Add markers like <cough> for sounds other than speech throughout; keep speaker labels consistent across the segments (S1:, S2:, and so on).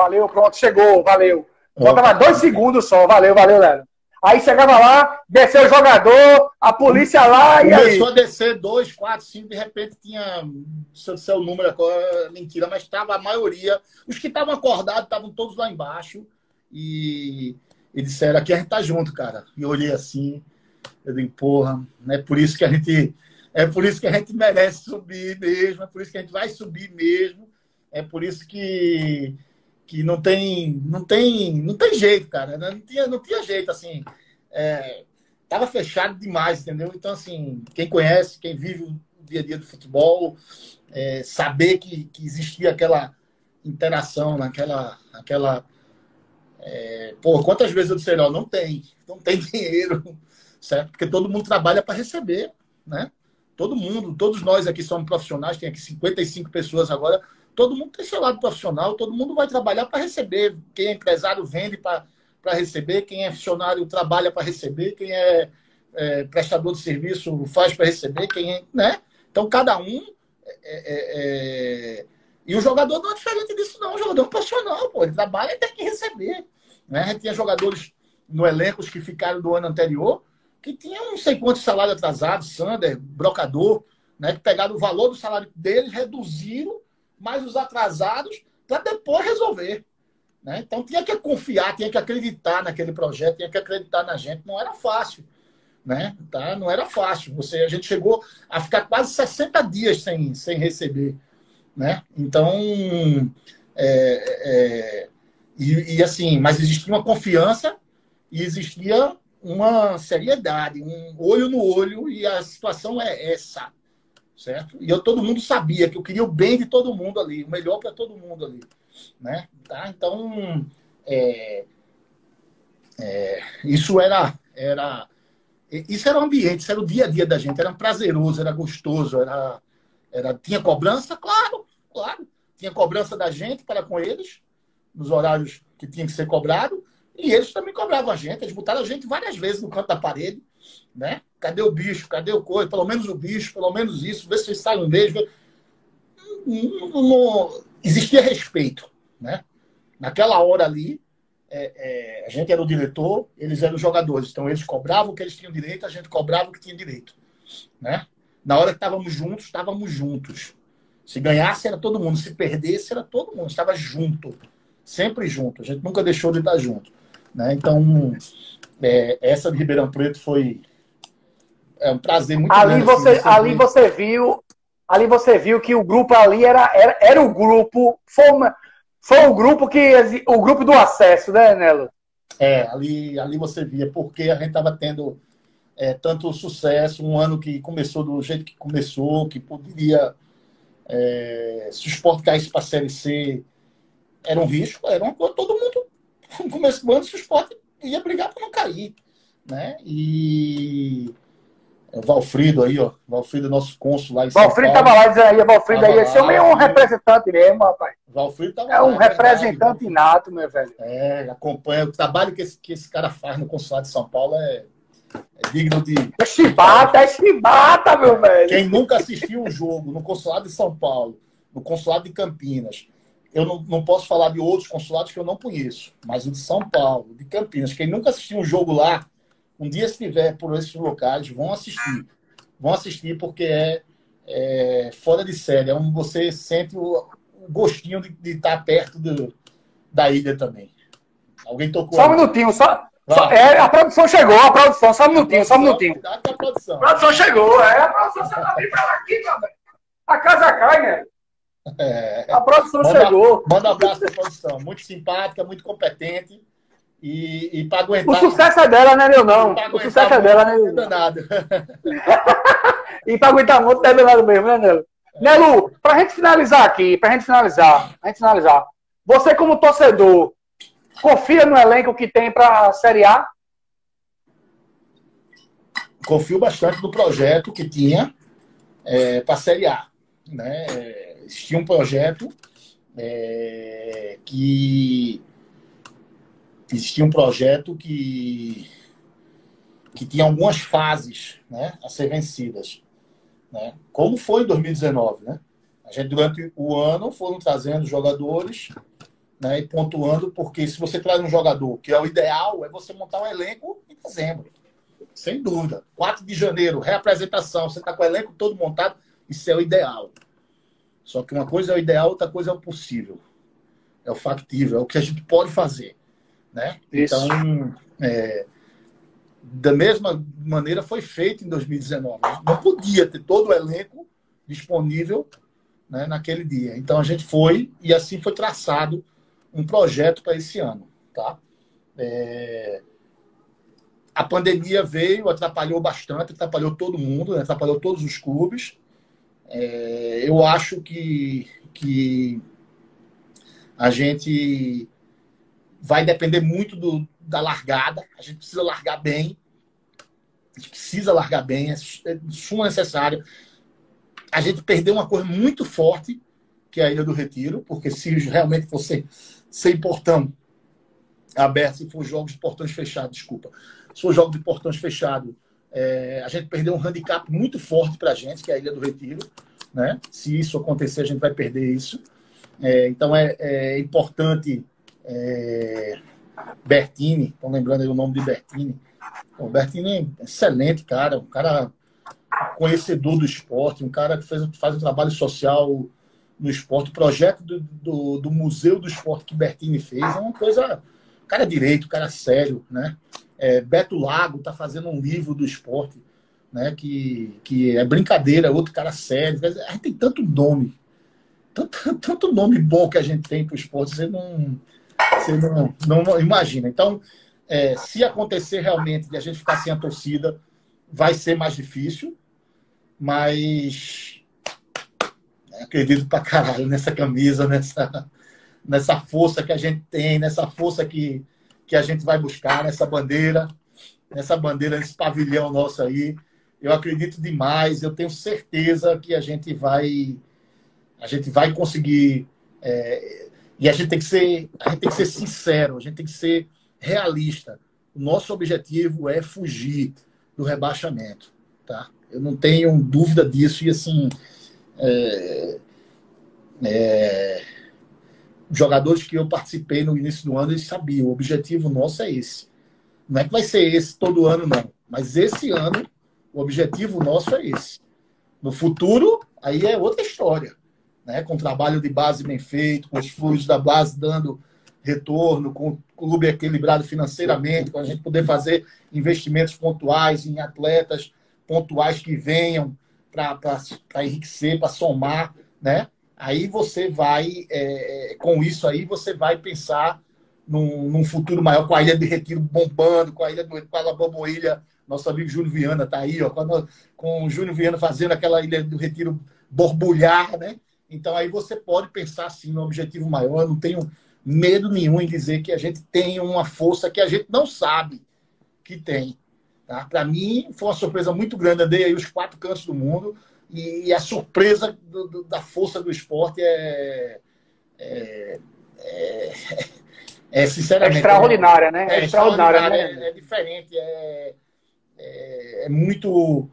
S1: valeu, pronto, chegou, valeu. Faltava dois segundos só, valeu, valeu, Léo. Aí chegava lá, desceu o jogador, a polícia lá e
S2: Começou aí? a descer dois, quatro, cinco, de repente tinha. Se eu disser o número agora, mentira, mas estava a maioria. Os que estavam acordados estavam todos lá embaixo. E, e disseram: aqui a gente tá junto, cara. E eu olhei assim, eu digo, porra, é por isso que a gente. É por isso que a gente merece subir mesmo, é por isso que a gente vai subir mesmo, é por isso que que não tem, não tem, não tem jeito, cara. Não tinha, não tinha jeito assim. É, tava fechado demais, entendeu? Então assim, quem conhece, quem vive o dia a dia do futebol, é, saber que, que existia aquela interação, naquela, aquela, é, pô, quantas vezes eu disse, não, não tem, não tem <laughs> dinheiro, certo? Porque todo mundo trabalha para receber, né? Todo mundo, todos nós aqui somos profissionais, tem aqui 55 pessoas agora todo mundo tem seu lado profissional, todo mundo vai trabalhar para receber. Quem é empresário vende para receber, quem é funcionário trabalha para receber, quem é, é, prestador de serviço faz para receber, quem é, né? Então, cada um. É, é, é, e o jogador não é diferente disso, não. O jogador é um profissional, pô. Ele trabalha e tem que receber. Né? A gente tinha jogadores no elenco que ficaram do ano anterior que tinham não sei quantos salários atrasados, Sander, brocador, né? Que pegaram o valor do salário deles, reduziram mais os atrasados para depois resolver. Né? Então tinha que confiar, tinha que acreditar naquele projeto, tinha que acreditar na gente. Não era fácil. Né? Tá? Não era fácil. Você, a gente chegou a ficar quase 60 dias sem, sem receber. Né? Então, é, é, e, e, assim, mas existia uma confiança e existia uma seriedade, um olho no olho, e a situação é essa certo? E eu, todo mundo sabia que eu queria o bem de todo mundo ali, o melhor para todo mundo ali, né? Tá? Então, é, é, isso era, era, isso era o ambiente, isso era o dia a dia da gente, era prazeroso, era gostoso, era, era, tinha cobrança, claro, claro, tinha cobrança da gente para com eles, nos horários que tinha que ser cobrado, e eles também cobravam a gente, eles botaram a gente várias vezes no canto da parede, né? Cadê o bicho? Cadê o coisa? Pelo menos o bicho, pelo menos isso, vê se sai um beijo. Não, não, não, existia respeito, né? Naquela hora ali, é, é, a gente era o diretor, eles eram os jogadores. Então, eles cobravam o que eles tinham direito, a gente cobrava o que tinha direito. Né? Na hora que estávamos juntos, estávamos juntos. Se ganhasse, era todo mundo. Se perdesse, era todo mundo. Estava junto. Sempre junto. A gente nunca deixou de estar junto. Né? Então, é, essa de Ribeirão Preto foi é um prazer muito
S1: ali grande. Você, assim, ali você viu, ali você viu que o grupo ali era, era, era o grupo, foi, uma, foi o grupo que o grupo do acesso, né, Nelo?
S2: É, ali, ali você via porque a gente estava tendo é, tanto sucesso, um ano que começou do jeito que começou, que poderia é, se o esporte caísse para a Série C, era um risco, era uma coisa, todo mundo, <laughs> no começo do ano, se o esporte ia brigar para não cair. Né? E o Valfrido aí, ó. Valfrido, nosso cônsul lá em São
S1: Valfrido Paulo. tava lá dizendo aí, Valfrido aí. Esse homem é um representante mesmo, rapaz.
S2: Valfrido tava
S1: É um lá, representante é nato, meu velho.
S2: É, acompanha. O trabalho que esse, que esse cara faz no consulado de São Paulo é, é digno de.
S1: É chibata, é chibata, meu velho.
S2: Quem nunca assistiu um jogo no consulado de São Paulo, no consulado de Campinas, eu não, não posso falar de outros consulados que eu não conheço, mas o de São Paulo, de Campinas, quem nunca assistiu um jogo lá, um dia se estiver por esses locais, vão assistir. Vão assistir porque é, é fora de série. É um, você sente o, o gostinho de, de, estar perto do, da ilha também. Alguém tocou?
S1: Só um minutinho, só. só é, a produção chegou, a produção, só um minutinho, só um minutinho. A produção. A produção chegou, é, a produção você tá bem pra aqui. A casa cai, né? É. A produção
S2: manda,
S1: chegou.
S2: Manda um abraço pra produção. Muito simpática, muito competente. E, e para aguentar.
S1: O sucesso é dela, né, meu não? O sucesso é dela, né? Não é
S2: danado. <laughs>
S1: e para aguentar muito é danado mesmo, né, Nelo? É. Nelo, para a gente finalizar aqui, para a gente finalizar, a gente finalizar, você como torcedor, confia no elenco que tem para a Série A?
S2: Confio bastante no projeto que tinha é, para a Série A. Né? Existia um projeto é, que existia um projeto que, que tinha algumas fases né, a ser vencidas. Né? Como foi em 2019. Né? A gente, durante o ano, foram trazendo jogadores né, e pontuando, porque se você traz um jogador que é o ideal, é você montar um elenco em dezembro. Sem dúvida. 4 de janeiro, reapresentação, você está com o elenco todo montado, isso é o ideal. Só que uma coisa é o ideal, outra coisa é o possível. É o factível, é o que a gente pode fazer. Né? Isso. Então, é, da mesma maneira foi feito em 2019. Não podia ter todo o elenco disponível né, naquele dia. Então a gente foi e assim foi traçado um projeto para esse ano. Tá? É... A pandemia veio, atrapalhou bastante, atrapalhou todo mundo, né? atrapalhou todos os clubes. É... Eu acho que, que a gente vai depender muito do, da largada. A gente precisa largar bem. A gente precisa largar bem, é, é suma necessário. A gente perdeu uma coisa muito forte, que é a Ilha do Retiro, porque se realmente fosse sem portão aberto, se for jogos de portões fechados, desculpa, se for jogo de portões fechados, é, a gente perdeu um handicap muito forte para a gente, que é a Ilha do Retiro. Né? Se isso acontecer, a gente vai perder isso. É, então é, é importante. É, Bertini, estão lembrando aí o nome de Bertini. O Bertini é excelente, cara, um cara conhecedor do esporte, um cara que fez, faz um trabalho social no esporte. O projeto do, do, do, Museu do Esporte que Bertini fez é uma coisa. Cara direito, cara sério, né? É, Beto Lago está fazendo um livro do esporte, né? Que, que é brincadeira, outro cara sério. A gente tem tanto nome, tanto, tanto nome bom que a gente tem para o esporte, você não, você não, não imagina. Então, é, se acontecer realmente de a gente ficar sem a torcida, vai ser mais difícil, mas acredito pra caralho nessa camisa, nessa, nessa força que a gente tem, nessa força que, que a gente vai buscar, nessa bandeira, nessa bandeira, nesse pavilhão nosso aí. Eu acredito demais, eu tenho certeza que a gente vai a gente vai conseguir é, e a gente tem que ser a gente tem que ser sincero, a gente tem que ser realista. O nosso objetivo é fugir do rebaixamento, tá? Eu não tenho dúvida disso e assim é, é, jogadores que eu participei no início do ano, eles sabiam, o objetivo nosso é esse. Não é que vai ser esse todo ano, não. Mas esse ano, o objetivo nosso é esse. No futuro, aí é outra história. Né? Com trabalho de base bem feito, com os fluidos da base dando retorno, com o clube equilibrado financeiramente, com a gente poder fazer investimentos pontuais em atletas pontuais que venham para enriquecer, para somar, né? Aí você vai, é, com isso aí, você vai pensar num, num, futuro maior, com a Ilha de Retiro bombando, com a Ilha do com a nosso amigo Júnior Viana está aí, ó, com, com o Júnior Viana fazendo aquela Ilha do Retiro borbulhar, né? Então aí você pode pensar assim no objetivo maior. Eu não tenho medo nenhum em dizer que a gente tem uma força que a gente não sabe que tem. Tá? Para mim, foi uma surpresa muito grande. Andei aí os quatro cantos do mundo e a surpresa do, do, da força do esporte é, é, é, é sinceramente.
S1: É extraordinária, né?
S2: É, é extraordinária, né? É, diferente, é, é, é, muito,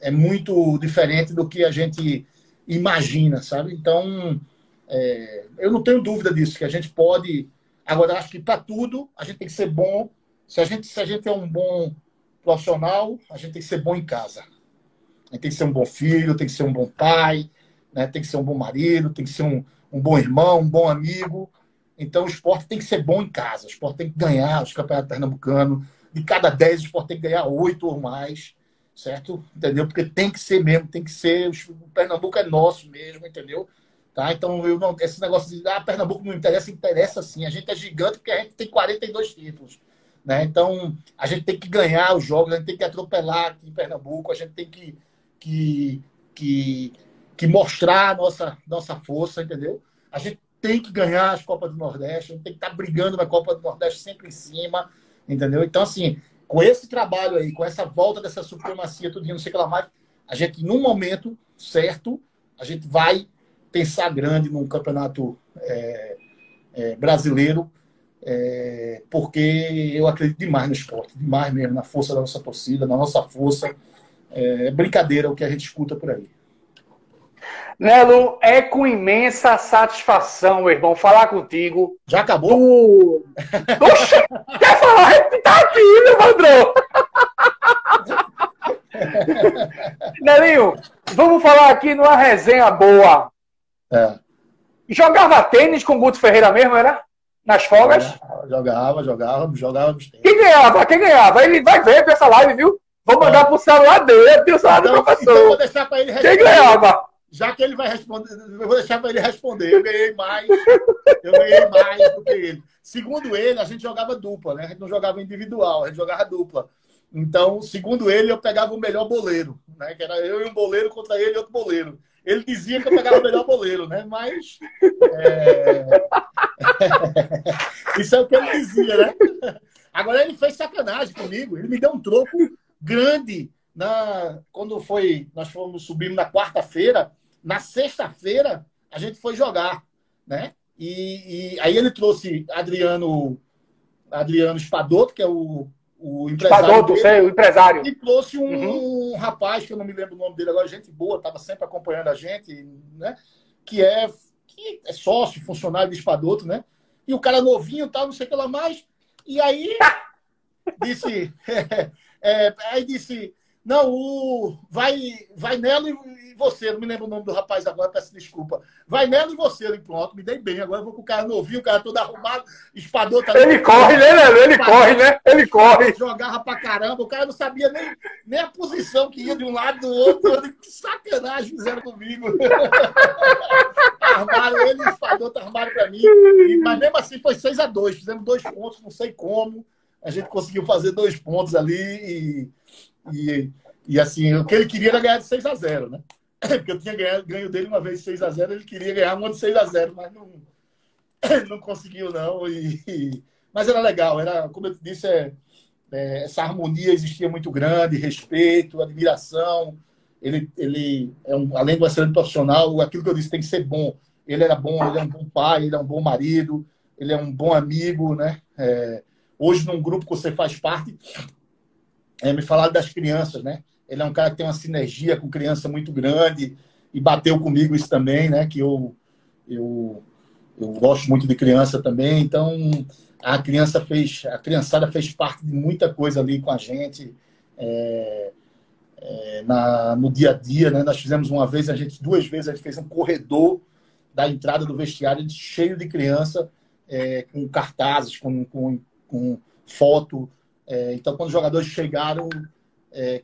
S2: é muito diferente do que a gente imagina, sabe? Então, é, eu não tenho dúvida disso, que a gente pode. Agora, acho que para tudo a gente tem que ser bom. Se a gente, se a gente é um bom profissional, a gente tem que ser bom em casa. A gente tem que ser um bom filho, tem que ser um bom pai, né? tem que ser um bom marido, tem que ser um, um bom irmão, um bom amigo. Então, o esporte tem que ser bom em casa. O esporte tem que ganhar os campeonatos pernambucanos. De cada 10, o esporte tem que ganhar 8 ou mais, certo? Entendeu? Porque tem que ser mesmo, tem que ser. O Pernambuco é nosso mesmo, entendeu? Tá? Então, eu não, esse negócio de ah, Pernambuco não interessa, interessa sim. A gente é gigante porque a gente tem 42 títulos. Né? Então, a gente tem que ganhar os jogos, a gente tem que atropelar aqui em Pernambuco, a gente tem que, que, que, que mostrar a nossa, nossa força, entendeu? A gente tem que ganhar as Copas do Nordeste, a gente tem que estar tá brigando na Copa do Nordeste sempre em cima, entendeu? Então, assim, com esse trabalho aí, com essa volta dessa supremacia, tudo não sei o que lá mais, a gente, num momento certo, a gente vai pensar grande num campeonato é, é, brasileiro é, porque eu acredito demais no esporte, demais mesmo, na força da nossa torcida, na nossa força. É, é brincadeira o que a gente escuta por aí.
S1: Nelo, é com imensa satisfação, meu irmão, falar contigo.
S2: Já acabou?
S1: Tu... Oxe, quer falar? Tá aqui, meu padrão. <laughs> Nelinho, vamos falar aqui numa resenha boa. É. Jogava tênis com o Guto Ferreira mesmo, era? Nas folgas?
S2: Jogava, jogava, jogava.
S1: Quem ganhava? Quem ganhava? Ele vai ver essa live, viu? Vou mandar é. pro celular dele, tem o celular então, do professor. Então vou deixar pra ele. Quem ganhava?
S2: Já que ele vai responder, eu vou deixar para ele responder. Eu ganhei mais, eu ganhei mais do que ele. Segundo ele, a gente jogava dupla, né? A gente não jogava individual, a gente jogava dupla. Então, segundo ele, eu pegava o melhor boleiro, né? Que era eu e um boleiro contra ele e outro boleiro. Ele dizia que eu pegava o melhor boleiro, né? Mas. É... <laughs> Isso é o que ele dizia, né? Agora ele fez sacanagem comigo. Ele me deu um troco grande na quando foi nós fomos subindo na quarta-feira. Na sexta-feira a gente foi jogar, né? E, e, aí ele trouxe Adriano Adriano Espadoto, que é o o empresário. Espadoto,
S1: sei, o empresário.
S2: E trouxe um, uhum. rapaz, que eu não me lembro o nome dele agora, gente boa, estava sempre acompanhando a gente, né? Que é, que é sócio, funcionário de Espadoto, né? E o cara novinho tal, não sei o que lá mais. E aí <laughs> disse. <laughs> É, é, aí disse. Não, o vai, vai Nelo e você. Não me lembro o nome do rapaz agora, peço desculpa. Vai Nelo e você. E pronto, me dei bem. Agora eu vou com o cara novinho, o cara todo arrumado, espador
S1: tá Ele corre, né, Nelo? Ele corre, né? Ele corre.
S2: Jogava pra caramba. O cara não sabia nem, nem a posição que ia de um lado do outro. que sacanagem fizeram comigo. <laughs> armaram ele e o espador tá armaram pra mim. E, mas mesmo assim foi 6 a 2 Fizemos dois pontos, não sei como. A gente conseguiu fazer dois pontos ali e e, e assim, o que ele queria era ganhar de 6 a 0 né? <clears throat> Porque eu tinha ganho, ganho dele uma vez de 6 a 0 ele queria ganhar uma de 6 a 0 mas não, <clears throat> não conseguiu, não. E, mas era legal, era, como eu disse, é, é, essa harmonia existia muito grande, respeito, admiração. Ele, ele é um, além do excelente profissional, aquilo que eu disse tem que ser bom. Ele era bom, ele é um bom pai, ele é um bom marido, ele é um bom amigo, né? É, hoje, num grupo que você faz parte, é, me falaram das crianças, né? Ele é um cara que tem uma sinergia com criança muito grande e bateu comigo isso também, né? Que eu, eu, eu gosto muito de criança também, então a criança fez, a criançada fez parte de muita coisa ali com a gente é, é, na, no dia a dia, né? Nós fizemos uma vez, a gente duas vezes a gente fez um corredor da entrada do vestiário cheio de criança é, com cartazes, com, com, com foto é, então, quando os jogadores chegaram, é,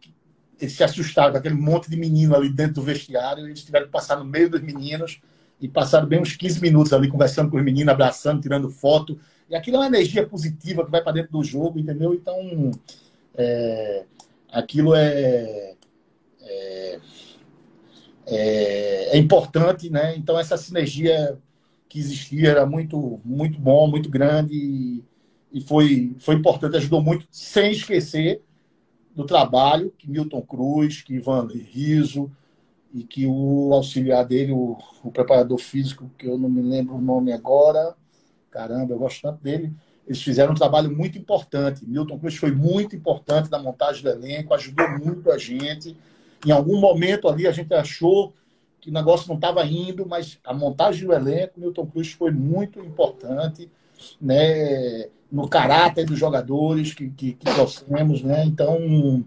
S2: eles se assustaram com aquele monte de menino ali dentro do vestiário. Eles tiveram que passar no meio dos meninos e passaram bem uns 15 minutos ali conversando com os meninos, abraçando, tirando foto. E aquilo é uma energia positiva que vai para dentro do jogo, entendeu? Então, é, aquilo é, é, é, é, importante, né? Então, essa sinergia que existia era muito, muito bom, muito grande. E, e foi, foi importante, ajudou muito, sem esquecer do trabalho que Milton Cruz, que Ivan Riso e que o auxiliar dele, o, o preparador físico, que eu não me lembro o nome agora, caramba, eu gosto tanto dele, eles fizeram um trabalho muito importante. Milton Cruz foi muito importante na montagem do elenco, ajudou muito a gente. Em algum momento ali a gente achou que o negócio não estava indo, mas a montagem do elenco, Milton Cruz foi muito importante, né? no caráter dos jogadores que, que, que trouxemos, né? Então,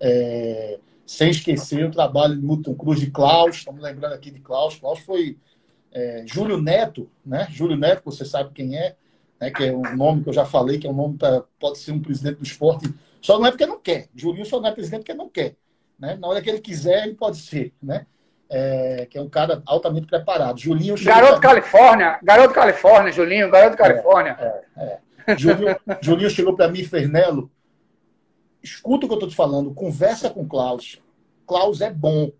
S2: é, sem esquecer o trabalho de Milton Cruz de Klaus, estamos lembrando aqui de Klaus. Klaus foi é, Júlio Neto, né? Júlio Neto, você sabe quem é, né? que é um nome que eu já falei, que é um nome para pode ser um presidente do esporte, só não é porque não quer. Julinho só não é presidente porque não quer. Né? Na hora que ele quiser, ele pode ser, né? É, que é um cara altamente preparado. Julinho
S1: Garoto pra... Califórnia, garoto Califórnia, Julinho, garoto Califórnia.
S2: É, é, é. Julinho, Julinho chegou para mim, Fernelo, escuta o que eu estou te falando, conversa com Klaus. Klaus é bom,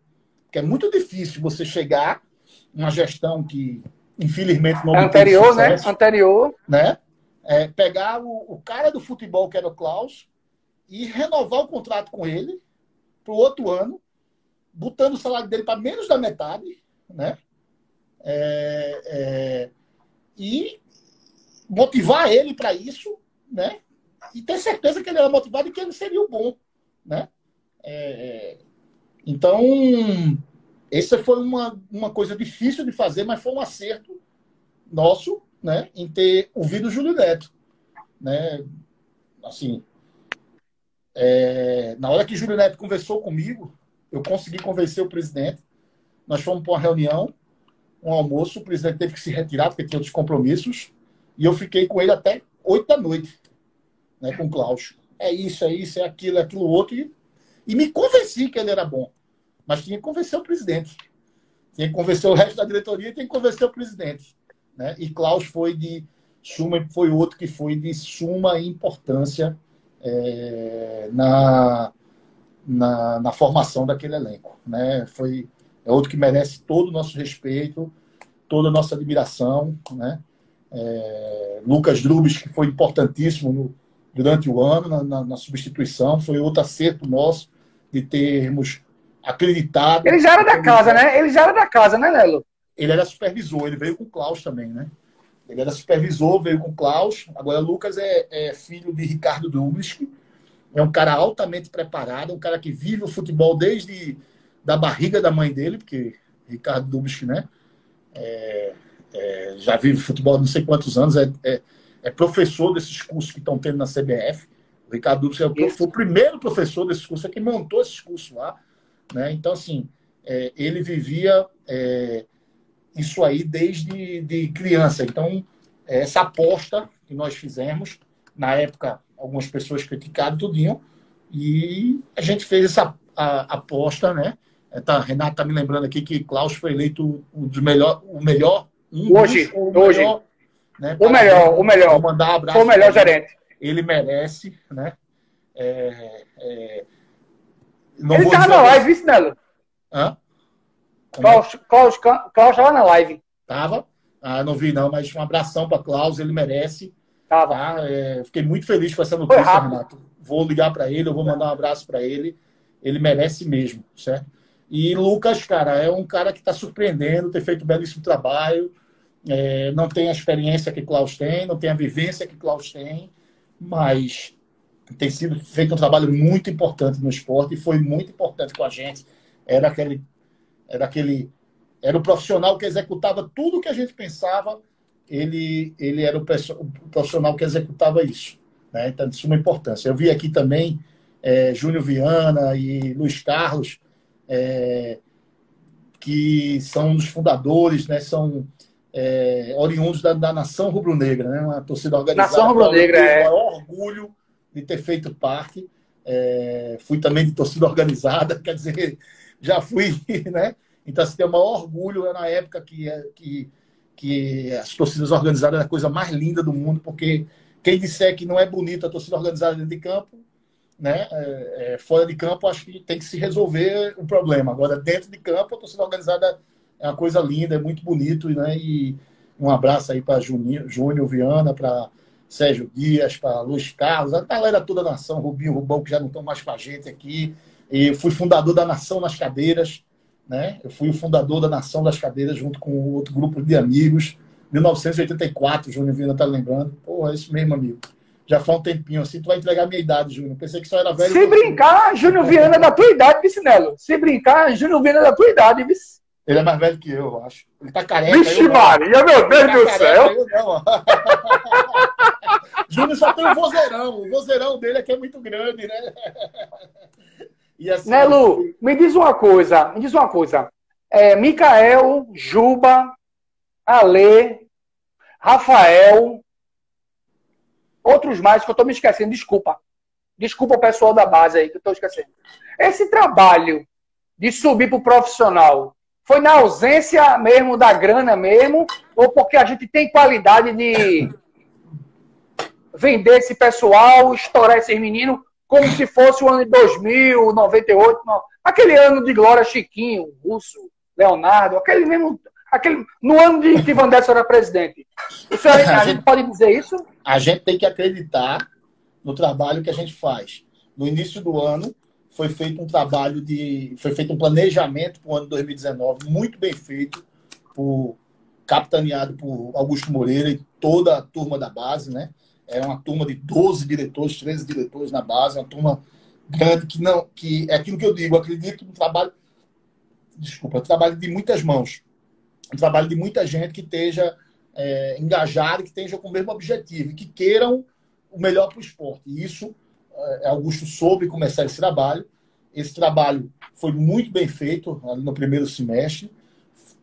S2: porque é muito difícil você chegar uma gestão que, infelizmente, não
S1: Anterior, né? sucesso, né? Anterior.
S2: Né? É, pegar o, o, cara do futebol, que era o Klaus, e renovar o contrato com ele para o outro ano, botando o salário dele para menos da metade, né? É, é, e motivar ele para isso, né? E ter certeza que ele era motivado e que ele seria o bom, né? É, é então, essa foi uma, uma coisa difícil de fazer, mas foi um acerto nosso, né, em ter ouvido o Júlio Neto, né? Assim, é, na hora que o Júlio Neto conversou comigo, eu consegui convencer o presidente. Nós fomos para uma reunião, um almoço, o presidente teve que se retirar porque tinha outros compromissos, e eu fiquei com ele até oito da noite, né, com o Klaus. É isso, é isso, é aquilo, é aquilo outro, e, e me convenci que ele era bom. Mas tinha que convencer o presidente. Tinha que convencer o resto da diretoria tinha que convencer o presidente. Né? E Klaus foi de suma, foi outro que foi de suma importância é, na, na, na, formação daquele elenco. Né? Foi é outro que merece todo o nosso respeito, toda a nossa admiração. Né? É, Lucas Drubes, que foi importantíssimo no, durante o ano na, na, na, substituição, foi outro acerto nosso de termos acreditado.
S1: Ele já era da casa, né? Ele já era da casa, né, Nelo?
S2: Ele era supervisor, ele veio com o Klaus também, né? Ele era supervisor, veio com o Klaus. Agora, Lucas é, é filho de Ricardo Dublich, é um cara altamente preparado, um cara que vive o futebol desde da barriga da mãe dele, porque Ricardo Dublich, né? É, é, já vive futebol não sei quantos anos, é, é, é professor desses cursos que estão tendo na CBF. O Ricardo Dublich é o, foi o primeiro professor desses cursos, é quem montou esses cursos lá. Né? Então, assim, é, ele vivia é, isso aí desde de criança. Então, essa aposta que nós fizemos, na época, algumas pessoas criticaram tudinho, e a gente fez essa a, aposta, né? É, tá, Renato está me lembrando aqui que Klaus foi eleito um dos melhor, o melhor.
S1: Um hoje, dos, o hoje. Melhor, né, o melhor, o melhor.
S2: Mandar um abraço
S1: o melhor gerente.
S2: Ele merece, né? É, é,
S1: não ele estava na live, isso, Nelo? Hã? Klaus, Klaus, Klaus estava na live.
S2: Tava? Ah, não vi não, mas um abração para Klaus, ele merece.
S1: Tava.
S2: Tá? É, fiquei muito feliz com essa notícia, Renato. Vou ligar para ele, eu vou mandar um abraço para ele. Ele merece mesmo, certo? E Lucas, cara, é um cara que está surpreendendo, ter feito um belíssimo trabalho. É, não tem a experiência que Klaus tem, não tem a vivência que Klaus tem, mas tem sido feito um trabalho muito importante no esporte e foi muito importante com a gente. Era aquele, era aquele, era o profissional que executava tudo que a gente pensava. Ele, ele era o profissional que executava isso. Né? Então, de suma importância. Eu vi aqui também é, Júnior Viana e Luiz Carlos, é, que são os fundadores, né? São é, oriundos da, da Nação Rubro-Negra, né? Uma torcida organizada.
S1: Nação Rubro-Negra, é.
S2: maior orgulho de ter feito parte. É, fui também de torcida organizada, <laughs> quer dizer, já fui, né? Então, assim, tem o maior orgulho na época que, é, que, que as torcidas organizadas é a coisa mais linda do mundo, porque quem disser que não é bonito a torcida organizada dentro de campo, né? É, é, fora de campo, acho que tem que se resolver o problema. Agora, dentro de campo, a torcida organizada é uma coisa linda, é muito bonito, né? E um abraço aí para Júnior Viana, para Sérgio Dias, para Luiz Carlos, a galera toda da nação, Rubinho, Rubão, que já não estão mais com a gente aqui. E fui fundador da Nação nas Cadeiras, né? Eu fui o fundador da Nação das Cadeiras junto com outro grupo de amigos. 1984, o Júnior Viana tá lembrando. Pô, é isso mesmo, amigo. Já faz um tempinho assim, tu vai entregar a minha idade, Júnior. Pensei que só era velho.
S1: Se brincar, Júnior Viana é da tua idade, Vicinelo. Se brincar, Júnior Viana é da tua idade, Vic.
S2: Ele é mais velho que eu, eu acho. Ele tá careca.
S1: Vixe, Maria, meu Deus tá do careca, céu! Eu não, <laughs>
S2: Júnior só tem o vozeirão. O vozeirão dele aqui é muito grande, né?
S1: E assim, né, Lu? Me diz uma coisa. Me diz uma coisa. É, Micael, Juba, Ale, Rafael, outros mais que eu estou me esquecendo. Desculpa. Desculpa o pessoal da base aí que eu estou esquecendo. Esse trabalho de subir para o profissional foi na ausência mesmo da grana mesmo, ou porque a gente tem qualidade de vender esse pessoal, estourar esses meninos, como se fosse o ano de 2000, 98, não. aquele ano de glória Chiquinho, Russo, Leonardo, aquele mesmo, aquele, no ano de que Van era presidente. O senhor, <laughs> a, a gente pode dizer isso?
S2: A gente tem que acreditar no trabalho que a gente faz. No início do ano, foi feito um trabalho de. Foi feito um planejamento para o ano 2019, muito bem feito, por, capitaneado por Augusto Moreira e toda a turma da base, né? Era uma turma de 12 diretores, 13 diretores na base, uma turma grande que não. que É aquilo que eu digo, acredito no trabalho desculpa, trabalho de muitas mãos, um trabalho de muita gente que esteja é, engajada, que esteja com o mesmo objetivo e que queiram o melhor para o esporte. E isso, é, Augusto soube começar esse trabalho. Esse trabalho foi muito bem feito no primeiro semestre.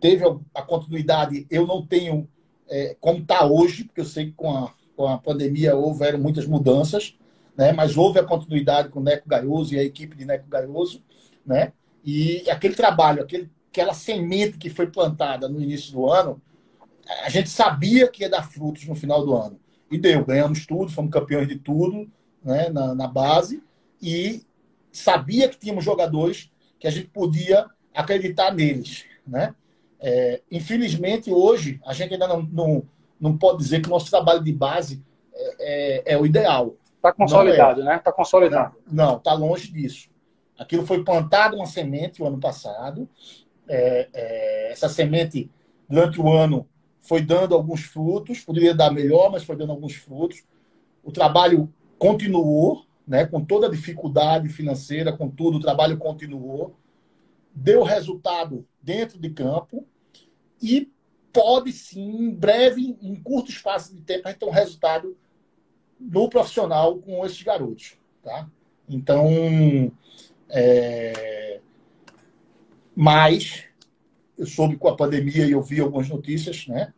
S2: Teve a continuidade, eu não tenho é, como está hoje, porque eu sei que com a, com a pandemia houveram muitas mudanças, né? mas houve a continuidade com o Neco Gaioso e a equipe de Neco Gaioso. Né? E aquele trabalho, aquele, aquela semente que foi plantada no início do ano, a gente sabia que ia dar frutos no final do ano. E deu, ganhamos tudo, fomos campeões de tudo né, na, na base. E sabia que tínhamos jogadores que a gente podia acreditar neles. Né? É, infelizmente, hoje, a gente ainda não, não, não pode dizer que o nosso trabalho de base é, é, é o ideal.
S1: Está consolidado, é. né? Está consolidado.
S2: Não, está longe disso. Aquilo foi plantado uma semente o ano passado. É, é, essa semente, durante o ano, foi dando alguns frutos, poderia dar melhor, mas foi dando alguns frutos. O trabalho continuou, né, com toda a dificuldade financeira, com tudo, o trabalho continuou, deu resultado dentro de campo e pode sim, em breve, em curto espaço de tempo, a gente ter um resultado no profissional com esses garotos. Tá? Então, é... mas eu soube com a pandemia e eu vi algumas notícias, né?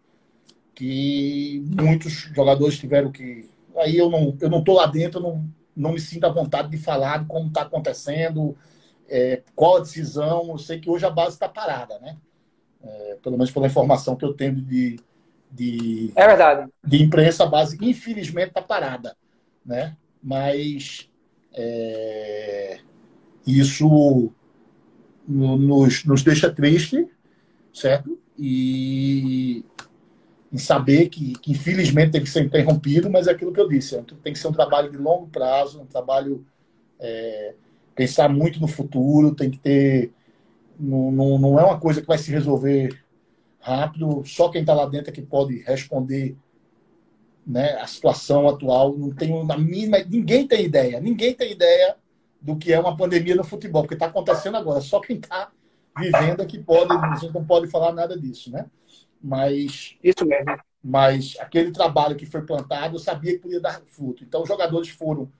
S2: que muitos jogadores tiveram que. Aí eu não eu não estou lá dentro, eu não, não me sinto à vontade de falar de como está acontecendo, é, qual a decisão. Eu sei que hoje a base está parada, né? É, pelo menos pela informação que eu tenho de, de,
S1: é verdade.
S2: de imprensa, a base infelizmente está parada, né? Mas é, isso nos, nos deixa triste, certo? E em saber que, que, infelizmente teve que ser interrompido, mas é aquilo que eu disse, é, tem que ser um trabalho de longo prazo, um trabalho é, pensar muito no futuro, tem que ter não, não, não é uma coisa que vai se resolver rápido, só quem está lá dentro é que pode responder né, a situação atual. Não tenho na mínima, ninguém tem ideia, ninguém tem ideia do que é uma pandemia no futebol, porque está acontecendo agora. Só quem está vivendo é que pode, a gente não pode falar nada disso, né? Mas.
S1: Isso mesmo.
S2: Mas aquele trabalho que foi plantado, eu sabia que podia dar fruto. Então, os jogadores foram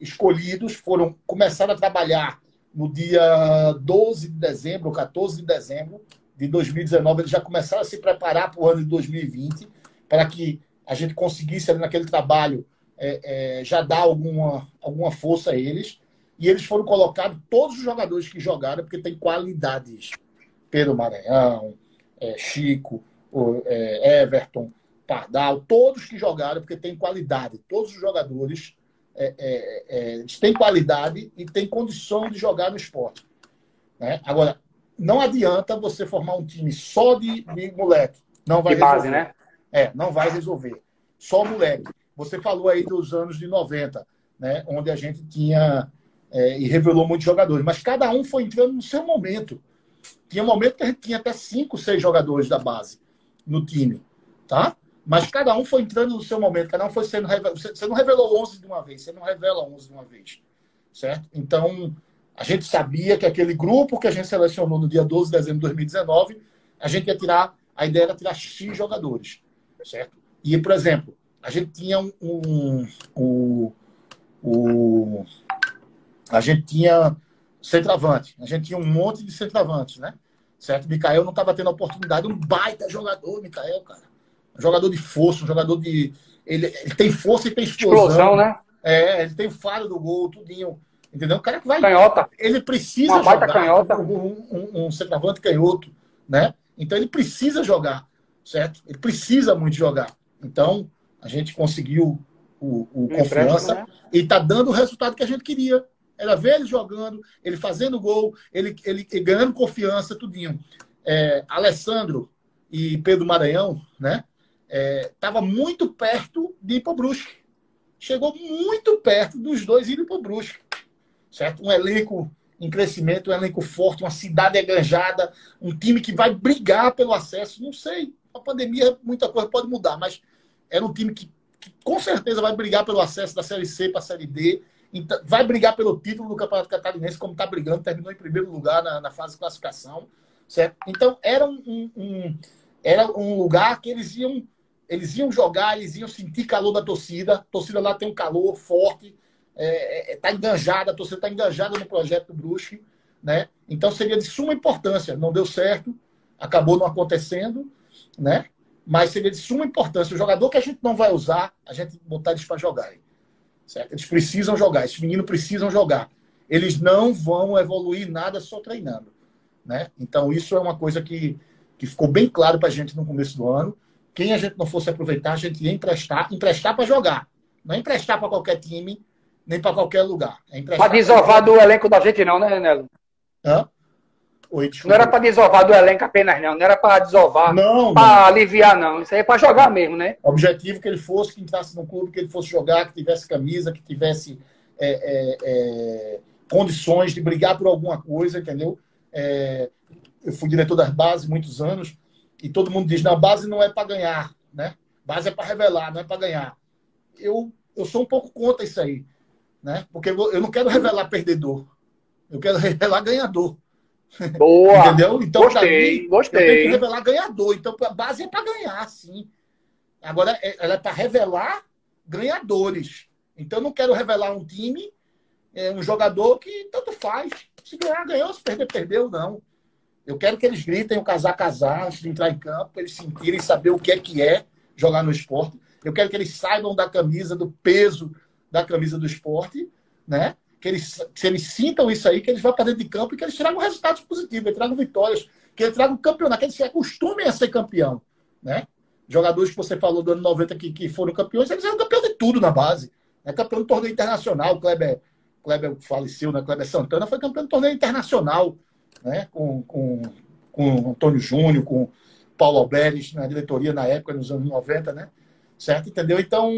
S2: escolhidos, foram começar a trabalhar no dia 12 de dezembro, 14 de dezembro de 2019. Eles já começaram a se preparar para o ano de 2020, para que a gente conseguisse ali naquele trabalho é, é, já dar alguma, alguma força a eles. E eles foram colocados, todos os jogadores que jogaram, porque tem qualidades. Pedro Maranhão, é, Chico, é, Everton, Pardal, todos que jogaram, porque tem qualidade. Todos os jogadores é, é, é, têm qualidade e têm condição de jogar no esporte. Né? Agora, não adianta você formar um time só de, de moleque. Não vai
S1: de base, resolver. né?
S2: É, não vai resolver. Só moleque. Você falou aí dos anos de 90, né? onde a gente tinha é, e revelou muitos jogadores, mas cada um foi entrando no seu momento. Tinha um momento que a gente tinha até cinco, seis jogadores da base no time, tá? Mas cada um foi entrando no seu momento, cada um foi sendo revelado. Você não revelou 11 de uma vez, você não revela 11 de uma vez, certo? Então, a gente sabia que aquele grupo que a gente selecionou no dia 12 de dezembro de 2019, a gente ia tirar, a ideia era tirar X jogadores, certo? E, por exemplo, a gente tinha um, um, um, um a gente tinha centroavante, a gente tinha um monte de centroavantes, né? Certo? Mikael não estava tendo oportunidade. Um baita jogador, Mikael, cara. Um jogador de força, um jogador de. Ele, ele tem força e tem explosão. explosão né? É, ele tem falha do gol, tudinho. Entendeu? O cara que vai.
S1: Canhota.
S2: Ele precisa Uma jogar. Canhota. Um, um, um centroavante canhoto, né? Então ele precisa jogar, certo? Ele precisa muito jogar. Então, a gente conseguiu o, o confiança né? e está dando o resultado que a gente queria. Era ver ele jogando, ele fazendo gol, ele, ele, ele ganhando confiança, tudinho. É, Alessandro e Pedro Maranhão, né? Estava é, muito perto de ir para o Brusque. Chegou muito perto dos dois irem para o Brusque. Certo? Um elenco em crescimento, um elenco forte, uma cidade enganjada, um time que vai brigar pelo acesso. Não sei, a pandemia, muita coisa pode mudar, mas era um time que, que com certeza vai brigar pelo acesso da Série C para a Série D então, vai brigar pelo título do Campeonato Catarinense, como está brigando, terminou em primeiro lugar na, na fase de classificação. certo? Então, era um, um, um, era um lugar que eles iam, eles iam jogar, eles iam sentir calor da torcida. A torcida lá tem um calor forte, está é, é, tá enganjada, a torcida está enganjada no projeto do Brusque, né? Então, seria de suma importância. Não deu certo, acabou não acontecendo, né? Mas seria de suma importância. O jogador que a gente não vai usar, a gente botar eles para jogarem. Certo? Eles precisam jogar, esses meninos precisam jogar. Eles não vão evoluir nada só treinando. Né? Então, isso é uma coisa que, que ficou bem claro para a gente no começo do ano. Quem a gente não fosse aproveitar, a gente ia emprestar, emprestar para jogar. Não é emprestar para qualquer time, nem para qualquer lugar. É
S1: para desovar do elenco da gente, não, né, Nelo? Hã? Oi, não era para desovar do elenco apenas, não. Não era para desovar, para aliviar, não. Isso aí é para jogar mesmo, né?
S2: O objetivo que ele fosse, que entrasse no clube, que ele fosse jogar, que tivesse camisa, que tivesse é, é, é, condições de brigar por alguma coisa, entendeu? É, eu fui diretor das bases muitos anos e todo mundo diz: não, base não é para ganhar, né? Base é para revelar, não é para ganhar. Eu, eu sou um pouco contra isso aí, né? Porque eu não quero revelar perdedor, eu quero revelar ganhador.
S1: Boa. <laughs>
S2: Entendeu? Então,
S1: gostei, mim, gostei. Eu
S2: tenho que revelar ganhador. Então, a base é para ganhar, sim. Agora, é, ela é para revelar ganhadores. Então, eu não quero revelar um time, é, um jogador que tanto faz. Se ganhar, ganhou. Se perder, perdeu. Não. Eu quero que eles gritem o casar, casar, antes de entrar em campo, eles sentirem, saber o que é que é jogar no esporte. Eu quero que eles saibam da camisa, do peso da camisa do esporte, né? que eles, se eles sintam isso aí, que eles vão para dentro de campo e que eles tragam resultados positivos, que eles tragam vitórias, que eles tragam campeonato, que eles se acostumem a ser campeão. Né? Jogadores que você falou do ano 90 que, que foram campeões, eles eram campeão de tudo na base. É campeão do torneio internacional, Kleber, Kleber faleceu, né? Kleber Santana foi campeão do torneio internacional, né? Com, com, com Antônio Júnior, com Paulo Alberes na diretoria na época, nos anos 90, né? Certo? Entendeu? Então,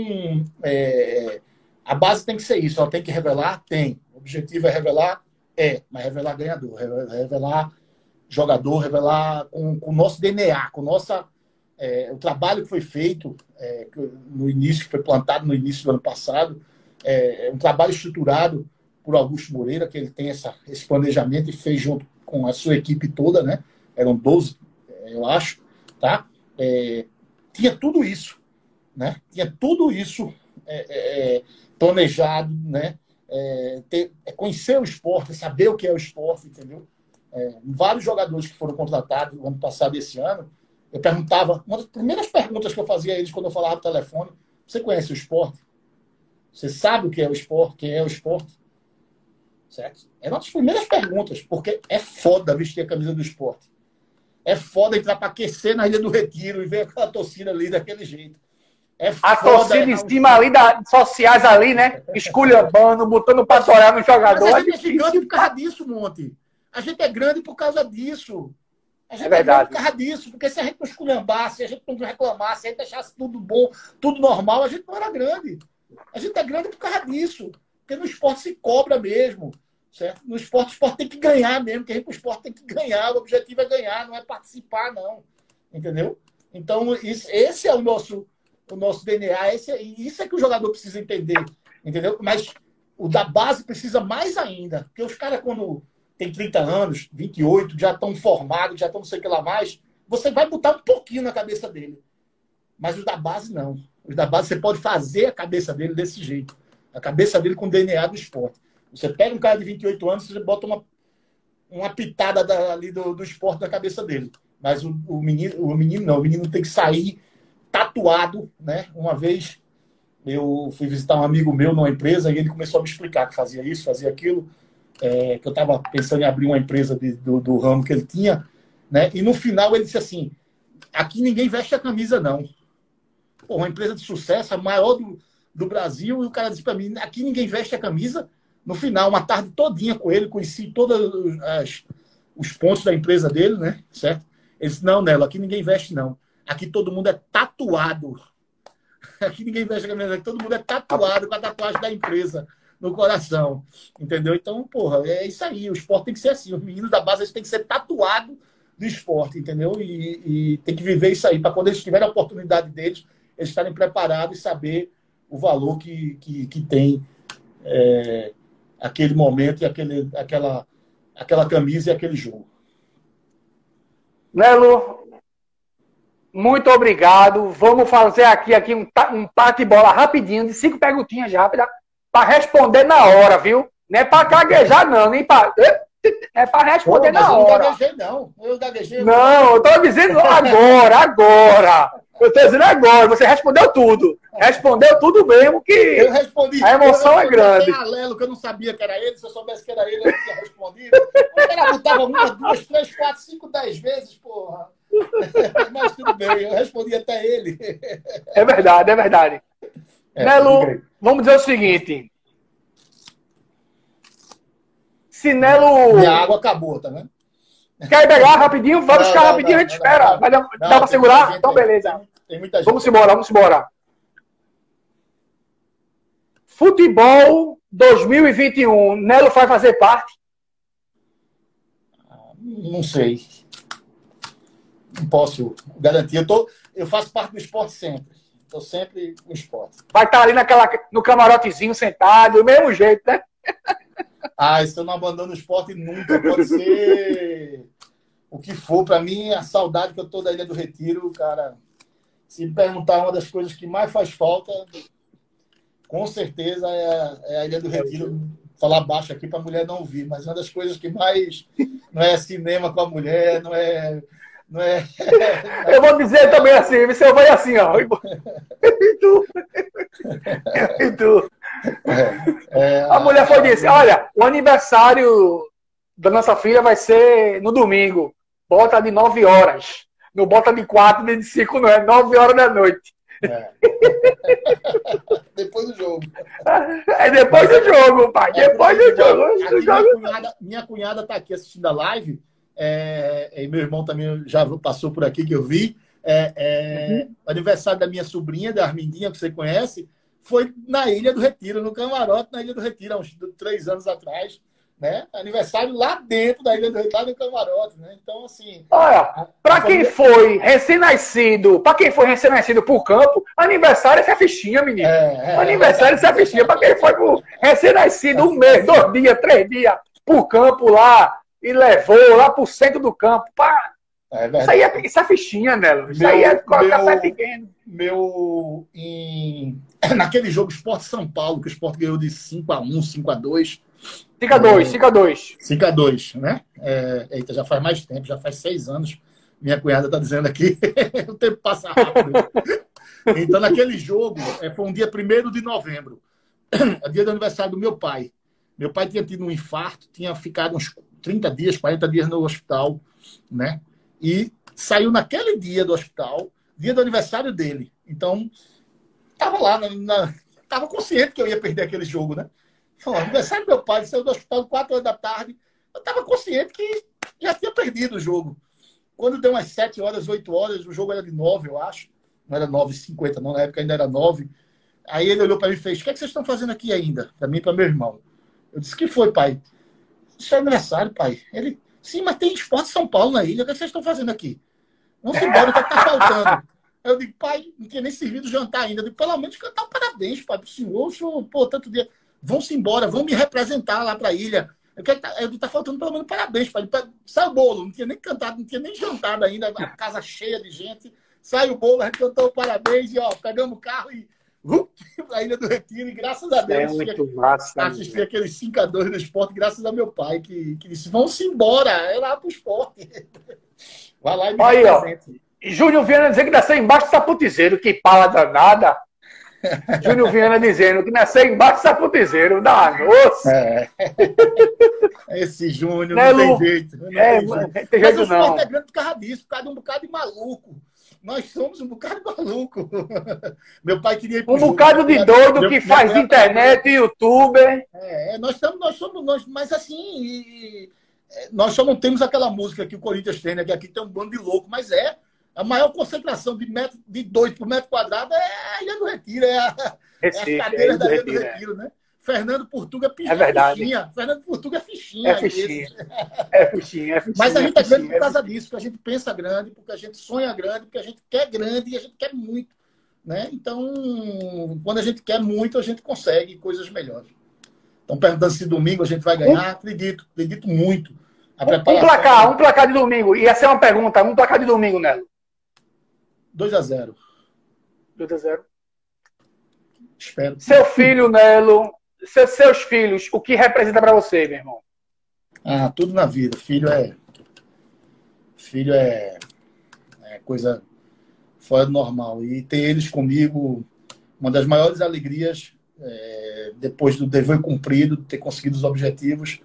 S2: é, a base tem que ser isso, ela tem que revelar? Tem. O objetivo é revelar? É, mas revelar ganhador, revelar jogador, revelar com, o nosso DNA, com nossa, é, o trabalho que foi feito é, no início, que foi plantado no início do ano passado, é, é, um trabalho estruturado por Augusto Moreira, que ele tem essa, esse planejamento e fez junto com a sua equipe toda, né? Eram 12, é, eu acho, tá? É, tinha tudo isso, né? Tinha tudo isso é, é, planejado, né? Ter, conhecer o esporte, saber o que é o esporte, entendeu? Vários jogadores que foram contratados no ano passado e esse ano, eu perguntava, uma das primeiras perguntas que eu fazia a eles quando eu falava no telefone, você conhece o esporte? Você sabe o que é o esporte? Quem é o esporte? Certo? É uma das primeiras perguntas, porque é foda vestir a camisa do esporte. É foda entrar para aquecer na Ilha do Retiro e ver aquela torcida ali daquele jeito.
S1: É a torcida em cima ali, das sociais ali, né? Esculhambando, botando pra torar no jogador. Mas
S2: a gente é grande por causa disso, Monte. A gente é grande por causa disso. A gente
S1: é, é grande
S2: por causa disso. Porque se a gente não esculhambasse, se a gente não reclamasse, se a gente deixasse tudo bom, tudo normal, a gente não era grande. A gente é grande por causa disso. Porque no esporte se cobra mesmo. Certo? No esporte, o esporte tem que ganhar mesmo. Porque o esporte tem que ganhar. O objetivo é ganhar, não é participar, não. Entendeu? Então, isso, esse é o nosso o nosso DNA. Esse, e isso é que o jogador precisa entender, entendeu? Mas o da base precisa mais ainda. Porque os caras, quando tem 30 anos, 28, já estão formados, já estão não sei o que lá mais, você vai botar um pouquinho na cabeça dele. Mas os da base, não. Os da base, você pode fazer a cabeça dele desse jeito. A cabeça dele com o DNA do esporte. Você pega um cara de 28 anos, você bota uma, uma pitada da, ali do, do esporte na cabeça dele. Mas o, o, menino, o menino não. O menino tem que sair tatuado, né? Uma vez eu fui visitar um amigo meu numa empresa e ele começou a me explicar que fazia isso, fazia aquilo, é, que eu estava pensando em abrir uma empresa de, do, do, ramo que ele tinha, né? E no final ele disse assim: aqui ninguém veste a camisa, não. Pô, uma empresa de sucesso, a maior do, do Brasil, e o cara disse para mim: aqui ninguém veste a camisa. No final, uma tarde todinha com ele, conheci todos os pontos da empresa dele, né? Certo? Ele disse: não, Nelo, aqui ninguém veste, não. Aqui todo mundo é tatuado. <laughs> Aqui ninguém veste a camisa, todo mundo é tatuado com a tatuagem da empresa no coração. Entendeu? Então, porra, é isso aí. O esporte tem que ser assim. Os meninos da base eles têm que ser tatuados do esporte, entendeu? E, e tem que viver isso aí, para quando eles tiverem a oportunidade deles, eles estarem preparados e saber o valor que, que, que tem é, aquele momento e aquele, aquela, aquela camisa e aquele jogo.
S1: Nelo, muito obrigado. Vamos fazer aqui, aqui um, um bate-bola rapidinho, de cinco perguntinhas rápidas, para responder na hora, viu? Não é para caguejar, não, nem para. É para responder Pô, na hora. Eu não gaguejei, não. Eu gaguejei. Não, eu tô dizendo <laughs> agora, agora. Eu tô dizendo agora. Você respondeu tudo. Respondeu tudo mesmo que
S2: eu respondi,
S1: a emoção eu é grande.
S2: Alelo, que eu não sabia que era ele. Se eu soubesse que era ele, eu tinha respondido. O cara botava uma, duas, três, quatro, cinco, dez vezes, porra. <laughs> Mas tudo bem, eu respondi até ele.
S1: É verdade, é verdade. É, Nelo, vamos dizer o seguinte. Se Nelo.
S2: Minha água acabou, tá vendo?
S1: Quer pegar rapidinho? Vamos buscar rapidinho, a gente espera. Vai dar, dá pra segurar? Então, beleza. Tem, muita gente. Vamos embora, vamos embora. Futebol 2021, Nelo vai fazer parte?
S2: Não sei. Não posso garantir. Eu, tô, eu faço parte do esporte sempre. Estou sempre no esporte.
S1: Vai estar ali naquela, no camarotezinho sentado, do mesmo jeito, né? <laughs>
S2: Ah, isso eu não abandono o esporte nunca. Pode ser o que for. Para mim, a saudade que eu tô da Ilha do Retiro, cara. Se me perguntar uma das coisas que mais faz falta, com certeza é a, é a Ilha do Retiro. Falar baixo aqui para a mulher não ouvir, mas uma das coisas que mais não é cinema com a mulher, não é não é... <laughs>
S1: Eu vou dizer também assim, você vai assim, ó. <laughs> E tu? E tu? É, é, a mulher foi disse: olha, o aniversário da nossa filha vai ser no domingo. Bota de 9 horas. Não bota de 4 nem de 5, não. É 9 horas da noite. É. <laughs>
S2: depois do jogo.
S1: É depois do jogo, pai. É depois do jogo.
S2: Minha. Cunhada, minha cunhada tá aqui assistindo a live. É, e meu irmão também já passou por aqui que eu vi. É, é, uhum. Aniversário da minha sobrinha, da Armindinha, que você conhece foi na Ilha do Retiro, no camarote na Ilha do Retiro, há uns três anos atrás. Né? Aniversário lá dentro da Ilha do Retiro, no camarote. Né? Então, assim.
S1: Olha, para quem foi recém-nascido, para quem foi recém-nascido por campo, aniversário é fichinha, menino. É, é, aniversário é fichinha. Para quem foi recém-nascido, um mês, dois dias, três dias, por campo lá, e levou lá pro centro do campo. Pá, é isso aí é, isso é fichinha, Nelo. Isso meu, aí é café
S2: pequeno. Meu. Em, <clears throat> naquele jogo Esporte São Paulo, que o Esporte ganhou de 5x1, 5x2.
S1: 5x2, 5x2.
S2: 5x2, né? É, eita, já faz mais tempo, já faz seis anos. Minha cunhada está dizendo aqui. <laughs> o tempo passa rápido. <laughs> então, naquele jogo, é, foi um dia 1 de novembro. <clears throat> É dia do aniversário do meu pai. Meu pai tinha tido um infarto, tinha ficado uns 30 dias, 40 dias no hospital, né? E saiu naquele dia do hospital, dia do aniversário dele. Então, estava lá, na, tava consciente que eu ia perder aquele jogo, né? Falou, aniversário do meu pai, saiu do hospital 4 horas da tarde. Eu estava consciente que já tinha perdido o jogo. Quando deu umas 7 horas, 8 horas, o jogo era de 9, eu acho. Não era 9,50, não, na época ainda era 9. Aí ele olhou para mim e fez: O que, é que vocês estão fazendo aqui ainda? Para mim e para meu irmão. Eu disse: que foi, pai? Isso é aniversário, pai. Ele, Sim, mas tem esporte São Paulo na ilha. O que vocês estão fazendo aqui? Vamos embora, o que é está faltando? Eu digo, pai, não tinha nem servido jantar ainda. Eu digo, pelo menos cantar um parabéns, pai, pro senhor. O senhor, pô, tanto dia. Vão-se embora, vão me representar lá para a ilha. Eu quero, tá, eu digo, tá faltando pelo menos parabéns, pai. Sai o bolo, não tinha nem cantado, não tinha nem jantado ainda, a casa cheia de gente. Sai o bolo, a gente cantou parabéns e, ó, pegamos o carro e <laughs> a Ilha do Retiro, e graças a Deus,
S1: é muito massa,
S2: assisti aqueles 5 a 2 do esporte, graças ao meu pai, que, que disse: vamos embora, é lá pro esporte. <laughs>
S1: Vai lá e me Aí, ó. Júnior Viana dizendo que nasceu embaixo do saputizeiro, que pala danada. <laughs> Júnior Viana dizendo que nasceu embaixo do saputizeiro, danou-se. É.
S2: Esse Júnior não, não tem jeito. Não
S1: é, tem jeito. Mas o
S2: esporte é grande por causa disso, por causa de um bocado de maluco nós somos um bocado maluco. <laughs> meu pai queria ir
S1: Um jogo, bocado de doido meu, que faz internet, youtuber.
S2: É, nós estamos, nós somos, nós, mas assim, e, é, nós só não temos aquela música que o Corinthians tem, né? Que aqui tem um bando de louco, mas é. A maior concentração de, metro, de doido por metro quadrado é a Ilha do Retiro, é, a, Recife, é as cadeiras é da Ilha do Retiro né? Fernando Portuga
S1: é, é verdade.
S2: fichinha. Fernando Portuga é fichinha.
S1: É fichinha. É fichinha, é fichinha.
S2: Mas a gente
S1: é,
S2: é grande por causa disso, porque a gente pensa grande, porque a gente sonha grande, porque a gente quer grande e a gente quer muito. Né? Então, quando a gente quer muito, a gente consegue coisas melhores. Estão perguntando se domingo a gente vai ganhar. Acredito, acredito muito.
S1: Um placar, um placar de domingo. Ia ser uma pergunta, um placar de domingo, Nelo.
S2: 2 a 0
S1: 2 a 0
S2: Espero.
S1: Seu filho, Nelo, seus, seus filhos, o que representa para você, meu irmão?
S2: Ah, tudo na vida. Filho é. Filho é. É coisa fora do normal. E ter eles comigo, uma das maiores alegrias, é, depois do dever cumprido, de ter conseguido os objetivos,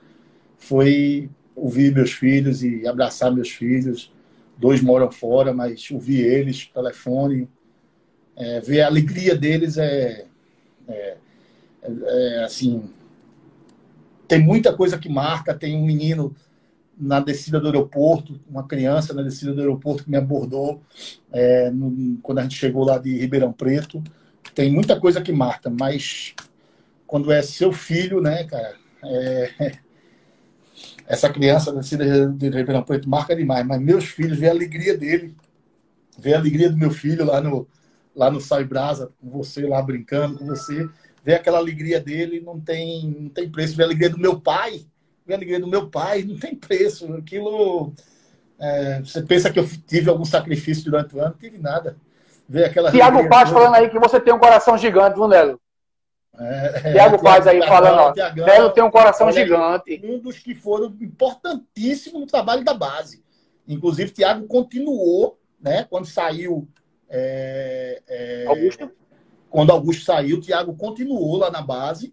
S2: foi ouvir meus filhos e abraçar meus filhos. Dois moram fora, mas ouvir eles, telefone, é, ver a alegria deles é, é, é, assim. Tem muita coisa que marca. Tem um menino na descida do aeroporto, uma criança na descida do aeroporto que me abordou é, no, quando a gente chegou lá de Ribeirão Preto. Tem muita coisa que marca, mas quando é seu filho, né, cara, é, <laughs> essa criança nascida de Ribeirão Preto marca demais, mas meus filhos, ver a alegria dele, ver a alegria do meu filho lá no, lá no Sai Brasa, com você lá brincando com você, ver aquela alegria dele, não tem, não tem preço. Ver a alegria do meu pai, ver a alegria do meu pai, não tem preço. Aquilo. É, você pensa que eu tive algum sacrifício durante o ano? Não tive nada. Ver aquela
S1: Tiago Paz falando aí que você tem um coração gigante, viu, Nelo? É, Tiago Paz aí falando, ó. Nelo tem um coração gigante.
S2: Um dos que foram importantíssimos no trabalho da base. Inclusive, Tiago continuou, né? Quando saiu. É, é,
S1: Augusto?
S2: Quando Augusto saiu, o Thiago continuou lá na base.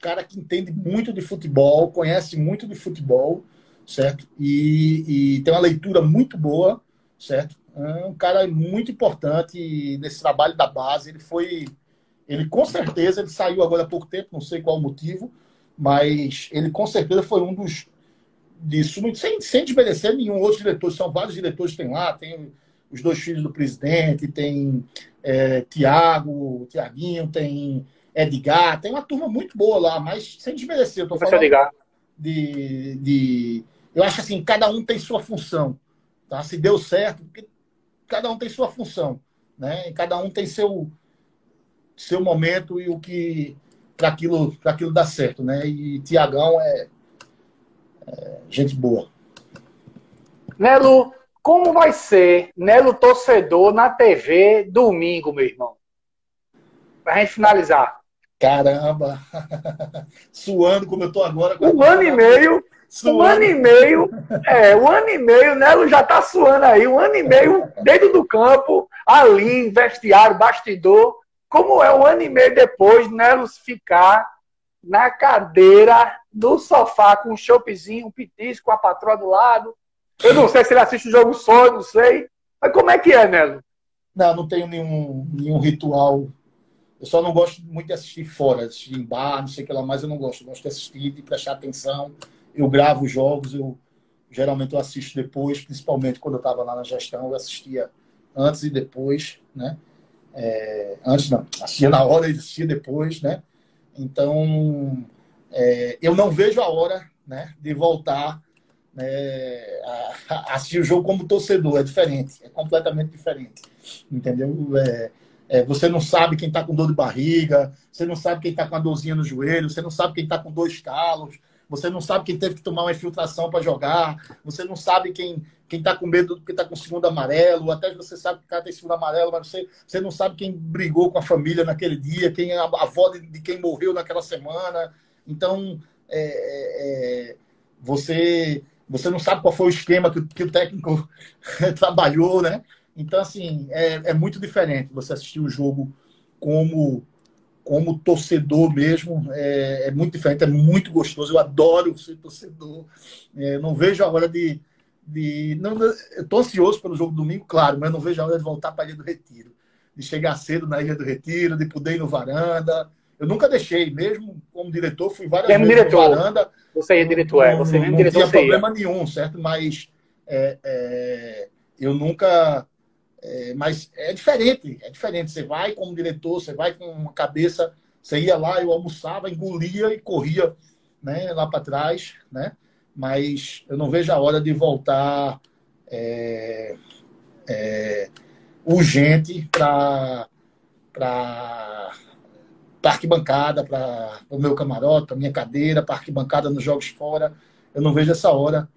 S2: Cara que entende muito de futebol, conhece muito de futebol, certo? E, e tem uma leitura muito boa, certo? É um cara muito importante nesse trabalho da base. Ele foi, ele com certeza, ele saiu agora há pouco tempo, não sei qual o motivo, mas ele com certeza foi um dos disso, sem, sem desmerecer nenhum outro diretor. São vários diretores que tem lá, tem os dois filhos do presidente, tem é, Tiago, Tiaguinho, tem Edgar, tem uma turma muito boa lá, mas sem desmerecer, eu tô falando
S1: Edgar.
S2: de, de. Eu acho assim, cada um tem sua função. Tá? Se deu certo, porque cada um tem sua função. Né? E cada um tem seu, seu momento e o que para aquilo, aquilo dar certo. Né? E Tiagão é, é gente boa.
S1: Nelo, como vai ser Nelo Torcedor na TV domingo, meu irmão? Pra gente finalizar.
S2: Caramba! <laughs> Suando como eu tô agora.
S1: Um ano e meio. Suando. Um ano e meio. É, um ano e meio, Nelo já tá suando aí. Um ano e meio dentro do campo, ali, vestiário, bastidor. Como é um ano e meio depois, Nelo ficar na cadeira, no sofá, com um chopezinho, um pitisco, com a patroa do lado, eu não sei se ele assiste o jogo só, não sei. Mas como é que é, Nelo?
S2: Não, não tenho nenhum, nenhum ritual. Eu só não gosto muito de assistir fora, assistir em bar, não sei o que lá mais, eu não gosto. Eu gosto de assistir, de prestar atenção. Eu gravo os jogos, eu geralmente eu assisto depois, principalmente quando eu estava lá na gestão, eu assistia antes e depois, né? É, antes não, assistia na hora e assistia depois, né? Então, é, eu não vejo a hora né, de voltar é, assistir o jogo como torcedor, é diferente, é completamente diferente, entendeu? É, é, você não sabe quem está com dor de barriga, você não sabe quem está com a dorzinha no joelho, você não sabe quem está com dois calos, você não sabe quem teve que tomar uma infiltração para jogar, você não sabe quem quem está com medo porque está com segundo amarelo, até você sabe que o cara tem segundo amarelo, mas você, você não sabe quem brigou com a família naquele dia, quem a, a avó de, de quem morreu naquela semana. Então, é, é, é você você não sabe qual foi o esquema que, que o técnico <laughs> trabalhou, né? Então, assim, é, é muito diferente você assistir o jogo como como torcedor mesmo, é, é, muito diferente, é muito gostoso. Eu adoro ser torcedor. É, não vejo a hora de. de não, estou ansioso pelo jogo domingo, claro, mas não vejo a hora de voltar para a Ilha do Retiro. De chegar cedo na Ilha do Retiro, de poder ir no varanda. Eu nunca deixei, mesmo como diretor, fui várias
S1: mesmo
S2: vezes
S1: diretor.
S2: varanda.
S1: Você é diretor, é. Você mesmo
S2: não,
S1: diretor.
S2: Não tinha problema nenhum, certo? Mas é, é, eu nunca. É, mas é diferente, é diferente. Você vai como diretor, você vai com uma cabeça. Você ia lá, eu almoçava, engolia e corria né, lá para trás, né? Mas eu não vejo a hora de voltar é, é, urgente para para arquibancada, para o meu camarote, para minha cadeira, para arquibancada nos jogos fora. Eu não vejo essa hora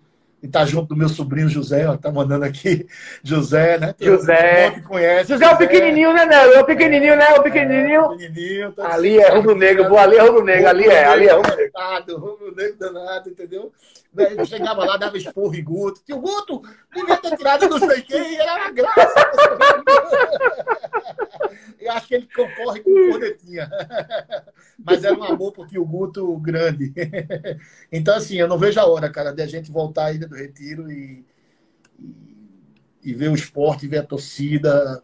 S2: e tá junto do meu sobrinho José, ó, tá mandando aqui. <laughs> José, né?
S1: José.
S2: Que conhece,
S1: José é o pequenininho, né, Nelo? É o pequenininho, né? O pequenininho. É, pequenininho tá ali é rubro-negro, ali é rubro-negro, ali é, ali é
S2: rubro-negro. Rubro-negro danado, entendeu? Eu chegava lá, dava esporro em Guto. Tio Guto, devia ter tirado não sei quem, era uma graça. Eu acho que ele concorre com o Cornetinha. Mas era um amor porque o Guto grande. Então, assim, eu não vejo a hora, cara, de a gente voltar à Ilha do Retiro e, e, e ver o esporte, ver a torcida.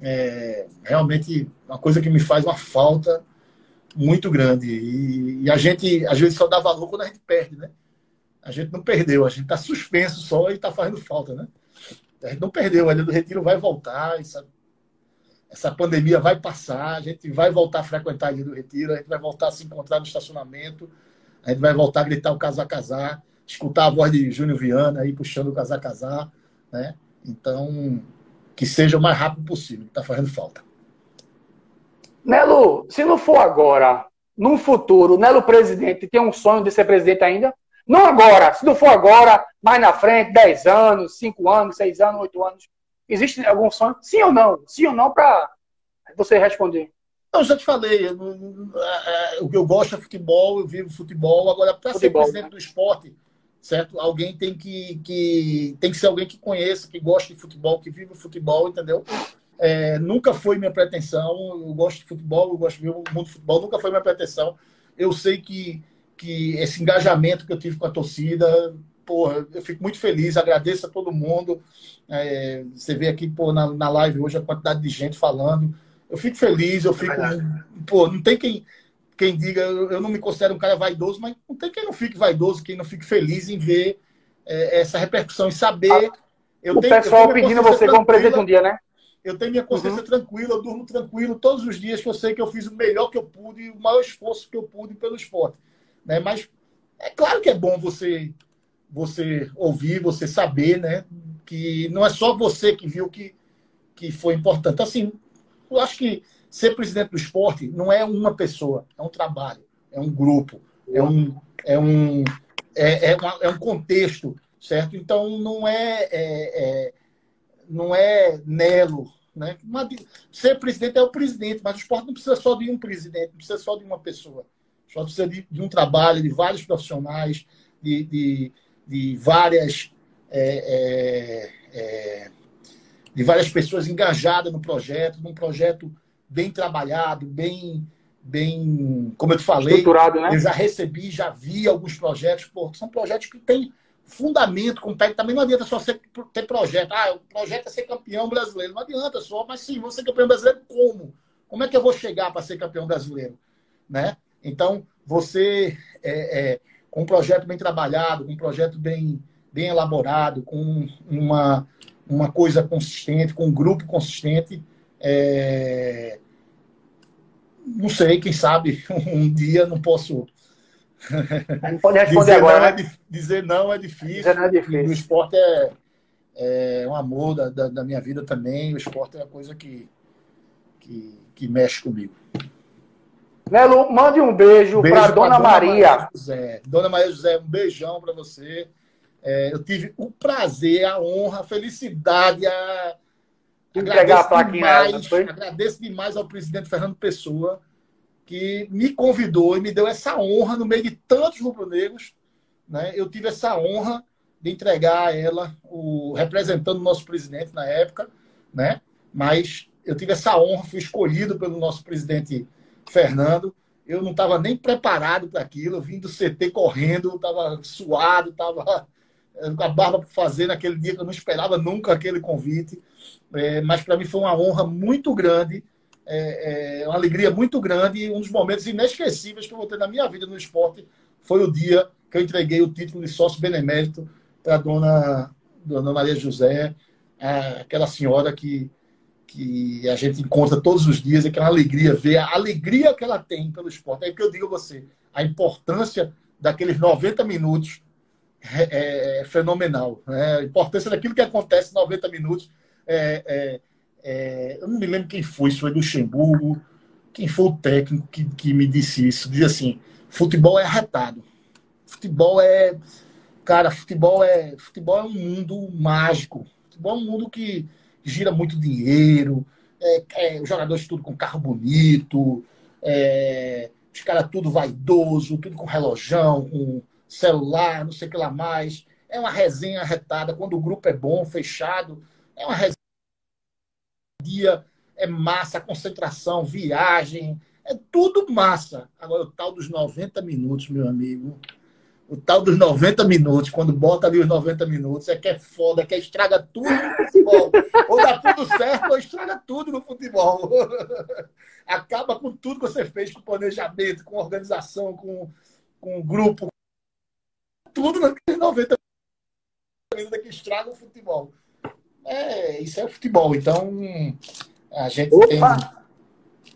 S2: É, realmente uma coisa que me faz uma falta muito grande. E, e, a gente, às vezes, só dá valor quando a gente perde, né? A gente não perdeu, a gente está suspenso só e está fazendo falta, né? A gente não perdeu, a Ilha do Retiro vai voltar, essa, essa pandemia vai passar, a gente vai voltar a frequentar a Ilha do Retiro, a gente vai voltar a se encontrar no estacionamento, a gente vai voltar a gritar o casar casar, escutar a voz de Júnior Viana aí puxando o casar casar, né? Então, que seja o mais rápido possível, está fazendo falta.
S1: Nelo, se não for agora, num futuro, Nelo presidente tem um sonho de ser presidente ainda? Não agora, se não for agora, mais na frente, 10 anos, 5 anos, 6 anos, 8 anos. Existe algum sonho? Sim ou não? Sim ou não para você responder.
S2: Eu já te falei, eu, é, é, o que eu gosto é futebol, eu vivo futebol. Agora, para ser presidente né? do esporte, certo? Alguém tem que, que, tem que ser alguém que conheça, que gosta de futebol, que vive futebol, entendeu? É, nunca foi minha pretensão. Eu gosto de futebol, eu gosto de ver o mundo do futebol, nunca foi minha pretensão. Eu sei que que esse engajamento que eu tive com a torcida, porra, eu fico muito feliz, agradeço a todo mundo. É, você vê aqui pô, na, na live hoje a quantidade de gente falando. Eu fico feliz, eu fico. É pô, não tem quem, quem diga, eu não me considero um cara vaidoso, mas não tem quem não fique vaidoso, quem não fique feliz em ver é, essa repercussão e saber.
S1: Eu o tenho, pessoal eu pedindo você como presidente um dia, né?
S2: Eu tenho minha consciência uhum. tranquila, eu durmo tranquilo todos os dias que eu sei que eu fiz o melhor que eu pude, o maior esforço que eu pude pelo esporte. Né? Mas é claro que é bom você você ouvir, você saber, né? Que não é só você que viu que, que foi importante. Assim, eu acho que ser presidente do esporte não é uma pessoa, é um trabalho, é um grupo, é um, é um, é, é, uma, é um contexto, certo? Então não é, é, é não é Nelo, né? Ser presidente é o presidente, mas o esporte não precisa só de um presidente, não precisa só de uma pessoa. Só precisa de, de um trabalho de vários profissionais, de, de, de várias é, é, é, de várias pessoas engajadas no projeto, num projeto bem trabalhado, bem, bem, como eu te falei,
S1: Estruturado, né?
S2: eu já recebi, já vi alguns projetos, pô, são projetos que têm fundamento, compete. Também não adianta só ser, ter projeto. Ah, o projeto é ser campeão brasileiro. Não adianta só, mas sim, vou ser campeão brasileiro como? Como é que eu vou chegar para ser campeão brasileiro? Né? Então, você, é, é, com um projeto bem trabalhado, com um projeto bem, bem elaborado, com uma, uma coisa consistente, com um grupo consistente, é... não sei, quem sabe <laughs> um dia não posso. <laughs>
S1: Não pode responder dizer agora.
S2: Não é, né? dizer não é difícil. Não é difícil. O esporte é, é um amor da, da, da, minha vida também. O esporte é uma coisa que, que, que mexe comigo.
S1: Nelo, mande um beijo, beijo para Dona, Dona Maria. Maria
S2: José. Dona Maria José, um beijão para você. É, eu tive o prazer, a honra, a felicidade, a.
S1: Entregar a plaquinha.
S2: Demais, agradeço demais ao presidente Fernando Pessoa, que me convidou e me deu essa honra no meio de tantos rubro-negros. Né? Eu tive essa honra de entregar a ela, o, representando o nosso presidente na época, né? mas eu tive essa honra, fui escolhido pelo nosso presidente Fernando. Eu não estava nem preparado para aquilo. Eu vim do CT correndo, estava suado, estava eh, com a barba para fazer naquele dia que eu não esperava nunca aquele convite. É, mas para mim foi uma honra muito grande, é, é, uma alegria muito grande e um dos momentos inesquecíveis que eu vou ter na minha vida no esporte foi o dia que eu entreguei o título de sócio benemérito para a dona, dona Maria José, aquela senhora que que a gente encontra todos os dias, é que uma alegria ver a alegria que ela tem pelo esporte. É que eu digo a você, a importância daqueles 90 minutos é, é, é fenomenal. Né? A importância daquilo que acontece em 90 minutos. É, é, eu não me lembro quem foi, se foi Luxemburgo, quem foi o técnico que, que me disse isso. Diz assim: futebol é arretado. Futebol é. Cara, futebol é, futebol é um mundo mágico. Futebol é um mundo que gira muito dinheiro, é, é, os jogadores tudo com carro bonito, é, os caras tudo vaidoso, tudo com relojão, com celular, não sei o que lá mais. É uma resenha retada. Quando o grupo é bom, fechado, é uma resenha. Dia é massa, concentração, viagem, é tudo massa. Agora, o tal dos 90 minutos, meu amigo, o tal dos 90 minutos, quando bota ali os 90 minutos, é que é foda, que estraga tudo no futebol. ou dá tudo certo, ou estraga tudo no futebol. <laughs> Acaba com tudo que você fez, com planejamento, com organização, com, com grupo. Tudo naqueles 90 minutos que estraga o futebol. É, isso é o futebol. Então, a gente tem,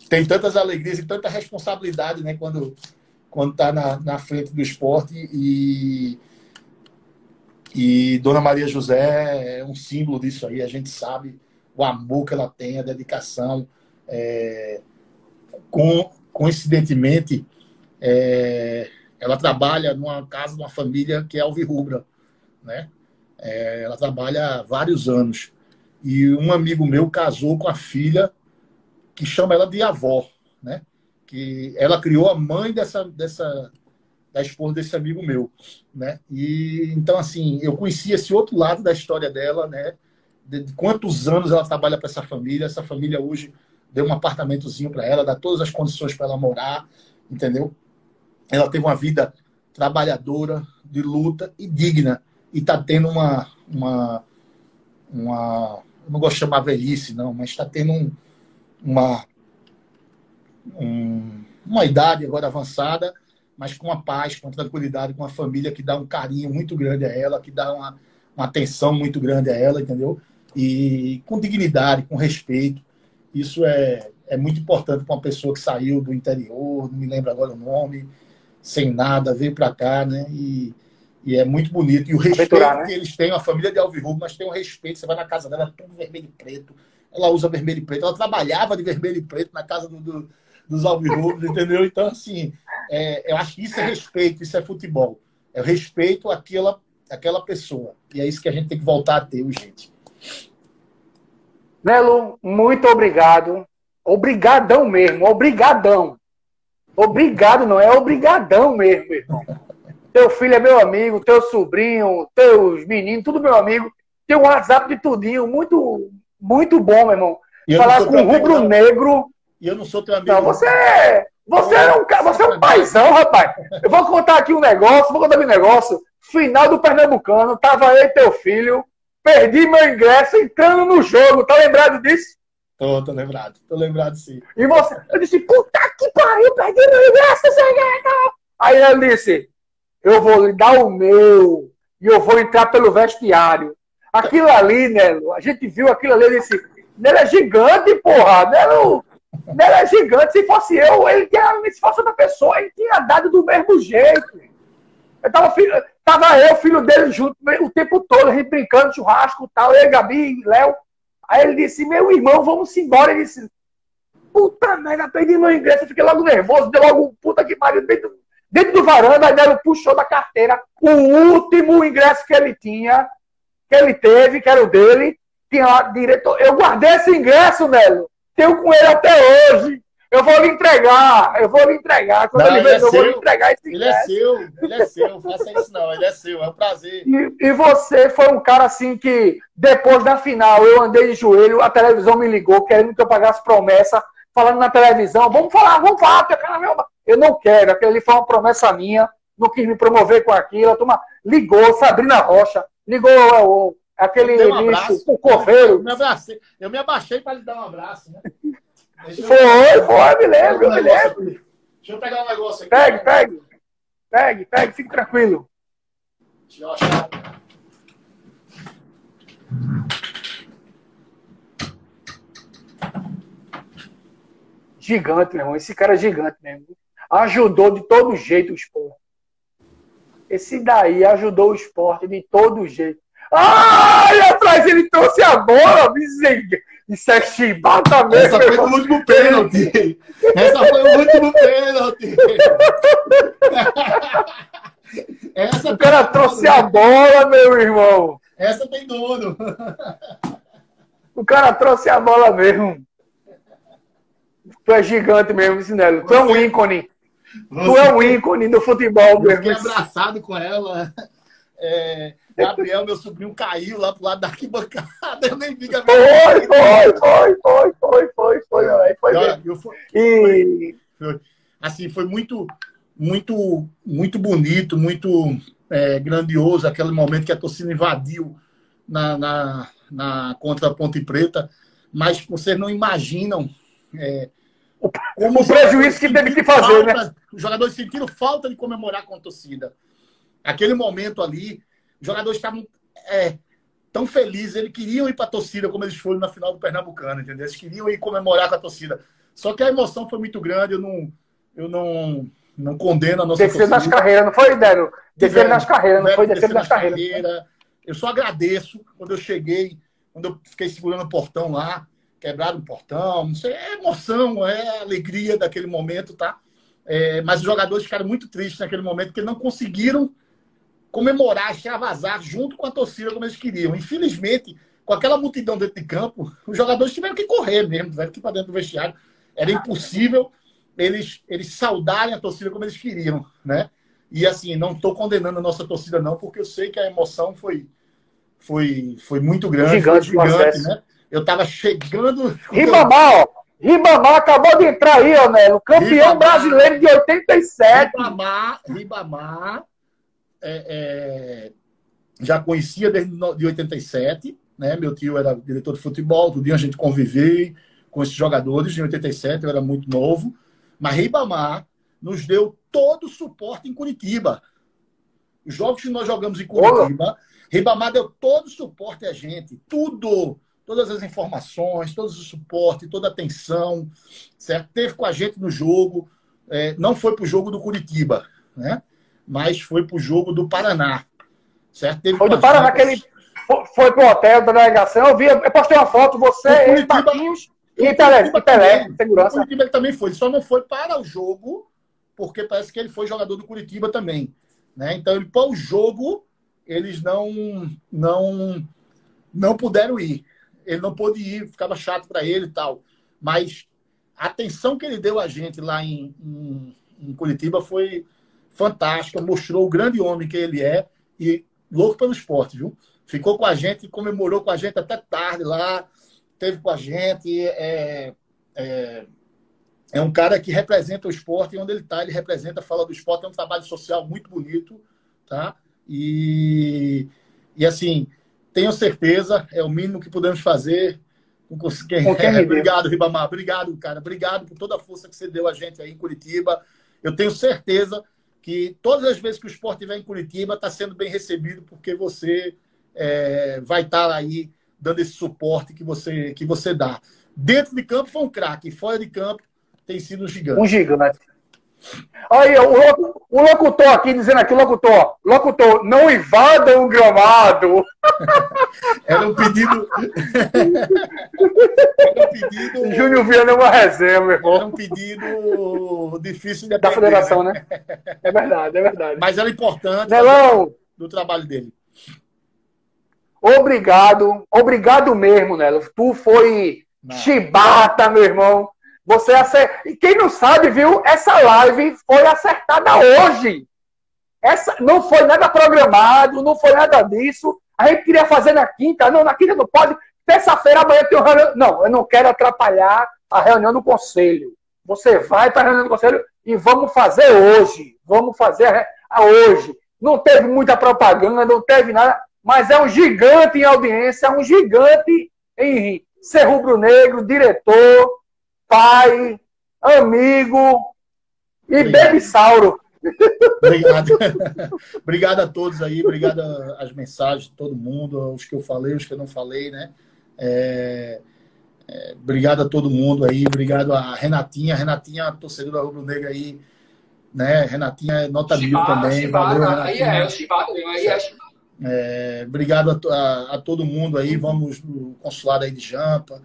S2: tem tantas alegrias e tanta responsabilidade, né? Quando quando está na, na frente do esporte e, e Dona Maria José é um símbolo disso aí. A gente sabe o amor que ela tem, a dedicação. É, com, coincidentemente, é, ela trabalha numa casa de uma família que é alvirrubra, né? É, ela trabalha há vários anos. E um amigo meu casou com a filha que chama ela de avó? Que ela criou a mãe dessa, dessa da esposa desse amigo meu, né? E então assim, eu conheci esse outro lado da história dela, né? De, de quantos anos ela trabalha para essa família? Essa família hoje deu um apartamentozinho para ela, dá todas as condições para ela morar, entendeu? Ela teve uma vida trabalhadora, de luta e digna e está tendo uma uma uma não gosto de chamar velhice não, mas está tendo um, uma um, uma idade agora avançada, mas com uma paz, com tranquilidade, com uma família que dá um carinho muito grande a ela, que dá uma, uma atenção muito grande a ela, entendeu? E com dignidade, com respeito. Isso é, é muito importante para uma pessoa que saiu do interior, não me lembro agora o nome, sem nada, veio para cá, né? E, e é muito bonito. E o respeito né? que eles têm, a família de Alvirrubro, mas tem um respeito. Você vai na casa dela, tudo vermelho e preto. Ela usa vermelho e preto. Ela trabalhava de vermelho e preto na casa do, do dos alvirrubros, entendeu? Então, assim, é, eu acho que isso é respeito, isso é futebol. É o respeito àquela, àquela pessoa. E é isso que a gente tem que voltar a ter, gente.
S1: Melo, muito obrigado. Obrigadão mesmo, obrigadão. Obrigado, não é obrigadão mesmo, irmão. Teu filho é meu amigo, teu sobrinho, teus meninos, tudo meu amigo. Tem um WhatsApp de tudinho, muito, muito bom, meu irmão. Falar com o rubro-negro
S2: e eu não sou teu amigo.
S1: Não, você é. Você é um, você é um paizão, rapaz. Eu vou contar aqui um negócio, vou contar um negócio. Final do Pernambucano, tava eu e teu filho. Perdi meu ingresso entrando no jogo. Tá lembrado disso?
S2: Tô, tô lembrado. Tô lembrado sim.
S1: E você, eu disse, puta que pariu, perdi meu ingresso, ingresso. Aí ele disse, eu vou lhe dar o meu e eu vou entrar pelo vestiário. Aquilo ali, Nelo, a gente viu aquilo ali disse, Nelo é gigante, porra. Nelo ele é gigante. Se fosse eu, ele tinha, se fosse outra pessoa, ele tinha dado do mesmo jeito. Eu tava, filho, tava eu, filho dele, junto o tempo todo, a gente brincando, churrasco tal, eu, Gabi, Léo. Aí ele disse, meu irmão, vamos embora. Ele disse, puta merda, perdi meu ingresso, eu fiquei logo nervoso, deu logo um puta que pariu dentro, dentro do varanda, aí ele puxou da carteira o último ingresso que ele tinha, que ele teve, que era o dele, tinha lá diretor. Eu guardei esse ingresso, Nelo. Tenho com ele até hoje. Eu vou lhe entregar, eu vou lhe entregar. Quando
S2: não, ele vem, é eu vou lhe entregar esse Ele é seu, ele é seu, faça isso não, ele é seu, é um prazer.
S1: E, e, você foi um cara assim que, depois da final, eu andei de joelho, a televisão me ligou, querendo que eu pagasse promessa, falando na televisão, vamos falar, vamos falar, eu não quero, aquele foi uma promessa minha, não quis me promover com aquilo, a turma ligou, Sabrina Rocha, ligou o, aquele um o coveiro.
S2: Eu me abracei, eu me abaixei para lhe dar um abraço, né?
S1: Deixa foi, eu... foi, me lembro, me lembro.
S2: Deixa eu pegar um negócio aqui.
S1: Pegue, pegue. Pegue, pegue, fique tranquilo. Deixa eu achar. Gigante, meu irmão. Esse cara é gigante mesmo. Ajudou de todo jeito o esporte. Esse daí ajudou o esporte de todo jeito. Ai, atrás ele trouxe a bola, miséria. Isso é chibata mesmo.
S2: Essa foi o último pênalti. Essa foi o último pênalti.
S1: Essa o cara trouxe a bola, meu irmão.
S2: Essa tem dono.
S1: O cara trouxe a bola mesmo. Tu é gigante mesmo, Sinelo. Tu é um ícone. Você... Tu é um ícone do futebol mesmo.
S2: Eu fiquei abraçado com ela. É, Gabriel, meu sobrinho, caiu lá pro lado da arquibancada. Eu nem vi Gabriel.
S1: Foi, foi, foi, foi, foi, foi, foi, foi. foi, foi, foi
S2: e... Foi, assim, foi muito, muito, muito bonito, muito é, grandioso aquele momento que a torcida invadiu na, na, na contra a Ponte Preta. Mas vocês não imaginam é,
S1: como o prejuízo que teve que fazer,
S2: né? falta, né? Os jogadores sentiram falta de comemorar com a torcida. Aquele momento ali, jogadores estavam é, tão felizes, eles queriam ir para a torcida como eles foram na final do Pernambucano, entendeu? Eles queriam ir comemorar com a torcida. Só que a emoção foi muito grande, eu não, eu não, não condeno a nossa
S1: Descer torcida. nas carreiras, não foi, Délio? Descer nas carreiras, não foi descer nas carreiras. Carreira.
S2: Eu só agradeço quando eu cheguei, quando eu fiquei segurando o portão lá, quebraram o portão, não sei, é emoção, é alegria daquele momento, tá? É, mas os jogadores ficaram muito tristes naquele momento, porque não conseguiram comemorar, extravasar junto com a torcida como eles queriam. Infelizmente, com aquela multidão dentro de campo, os jogadores tiveram que correr mesmo, tiveram que ir para dentro do vestiário. Era impossível eles, eles saudarem a torcida como eles queriam, né? E assim, não estou condenando a nossa torcida, não, porque eu sei que a emoção foi, foi, foi muito grande,
S1: gigante,
S2: foi gigante né? Eu estava chegando.
S1: Ribamar, ó. Ribamar acabou de entrar aí, ó, Nelo. Campeão Ribamar, brasileiro de 87.
S2: Ribamar, Ribamar é, é, já conhecia desde de 87, né? Meu tio era diretor de futebol, todo dia a gente conviveu com esses jogadores. Em 87 eu era muito novo. Mas Ribamar nos deu todo o suporte em Curitiba. Os jogos que nós jogamos em Curitiba, Olá. Ribamar deu todo o suporte a gente, tudo, todas as informações, todo o suporte, toda a atenção, certo? Teve com a gente no jogo, é, não foi para o jogo do Curitiba, né? Mas foi para o jogo do Paraná, certo? Teve
S1: foi do Paraná, aquele foi para o hotel da delegação, eu vi, eu postei uma foto, você, e Paquinhos e Pelé, segurança. O
S2: Curitiba ele também foi, ele só não foi para o jogo, porque parece que ele foi jogador do Curitiba também, né? Então, ele para o jogo, eles não, não, não puderam ir ele não pôde ir, ficava chato para ele e tal. Mas a atenção que ele deu a gente lá em, em, em, Curitiba foi fantástica, mostrou o grande homem que ele é e louco pelo esporte, viu? Ficou com a gente, comemorou com a gente até tarde lá, teve com a gente. É, é, é um cara que representa o esporte e onde ele está, ele representa, fala do esporte, é um trabalho social muito bonito, tá? E, e assim, tenho certeza, é o mínimo que podemos fazer. É, obrigado, Ribamar. Obrigado, cara. Obrigado por toda a força que você deu a gente aí em Curitiba. Eu tenho certeza que todas as vezes que o esporte estiver em Curitiba está sendo bem recebido porque você é, vai estar tá aí dando esse suporte que você, que você dá. Dentro de campo foi um craque, fora de campo tem sido um gigante.
S1: Um gigante. Aí, o, o locutor aqui dizendo aqui, locutor, locutor, não invadam o gramado. <laughs>
S2: Era um pedido.
S1: Era um pedido. Júnior Viana é uma resenha, meu irmão.
S2: Era um pedido difícil de
S1: Da federação, né? É verdade, é verdade.
S2: Mas era importante
S1: Nelão,
S2: do trabalho dele.
S1: Obrigado, obrigado mesmo, Nelo. Tu foi Não. chibata, meu irmão. Você acer... E quem não sabe, viu? Essa live foi acertada hoje. Essa não foi nada programado, não foi nada disso. A gente queria fazer na quinta, não, na quinta não pode. Terça-feira amanhã tem uma reunião. Não, eu não quero atrapalhar a reunião do conselho. Você vai para a reunião do conselho e vamos fazer hoje. Vamos fazer a hoje. Não teve muita propaganda, não teve nada, mas é um gigante em audiência, é um gigante em ser rubro-negro, diretor, pai, amigo e Obrigado. Sauro.
S2: Obrigado. <laughs> obrigado a todos aí, obrigado às mensagens de todo mundo, os que eu falei, os que eu não falei, né? É, é, obrigado a todo mundo aí, obrigado a Renatinha, Renatinha, torcedora rubro-negra aí, né? Renatinha é nota mil também,
S3: valeu, Renatinha. Aí é, Chibata aí é
S2: é, obrigado a, a, a, todo mundo aí, vamos no consulado aí de Jampa,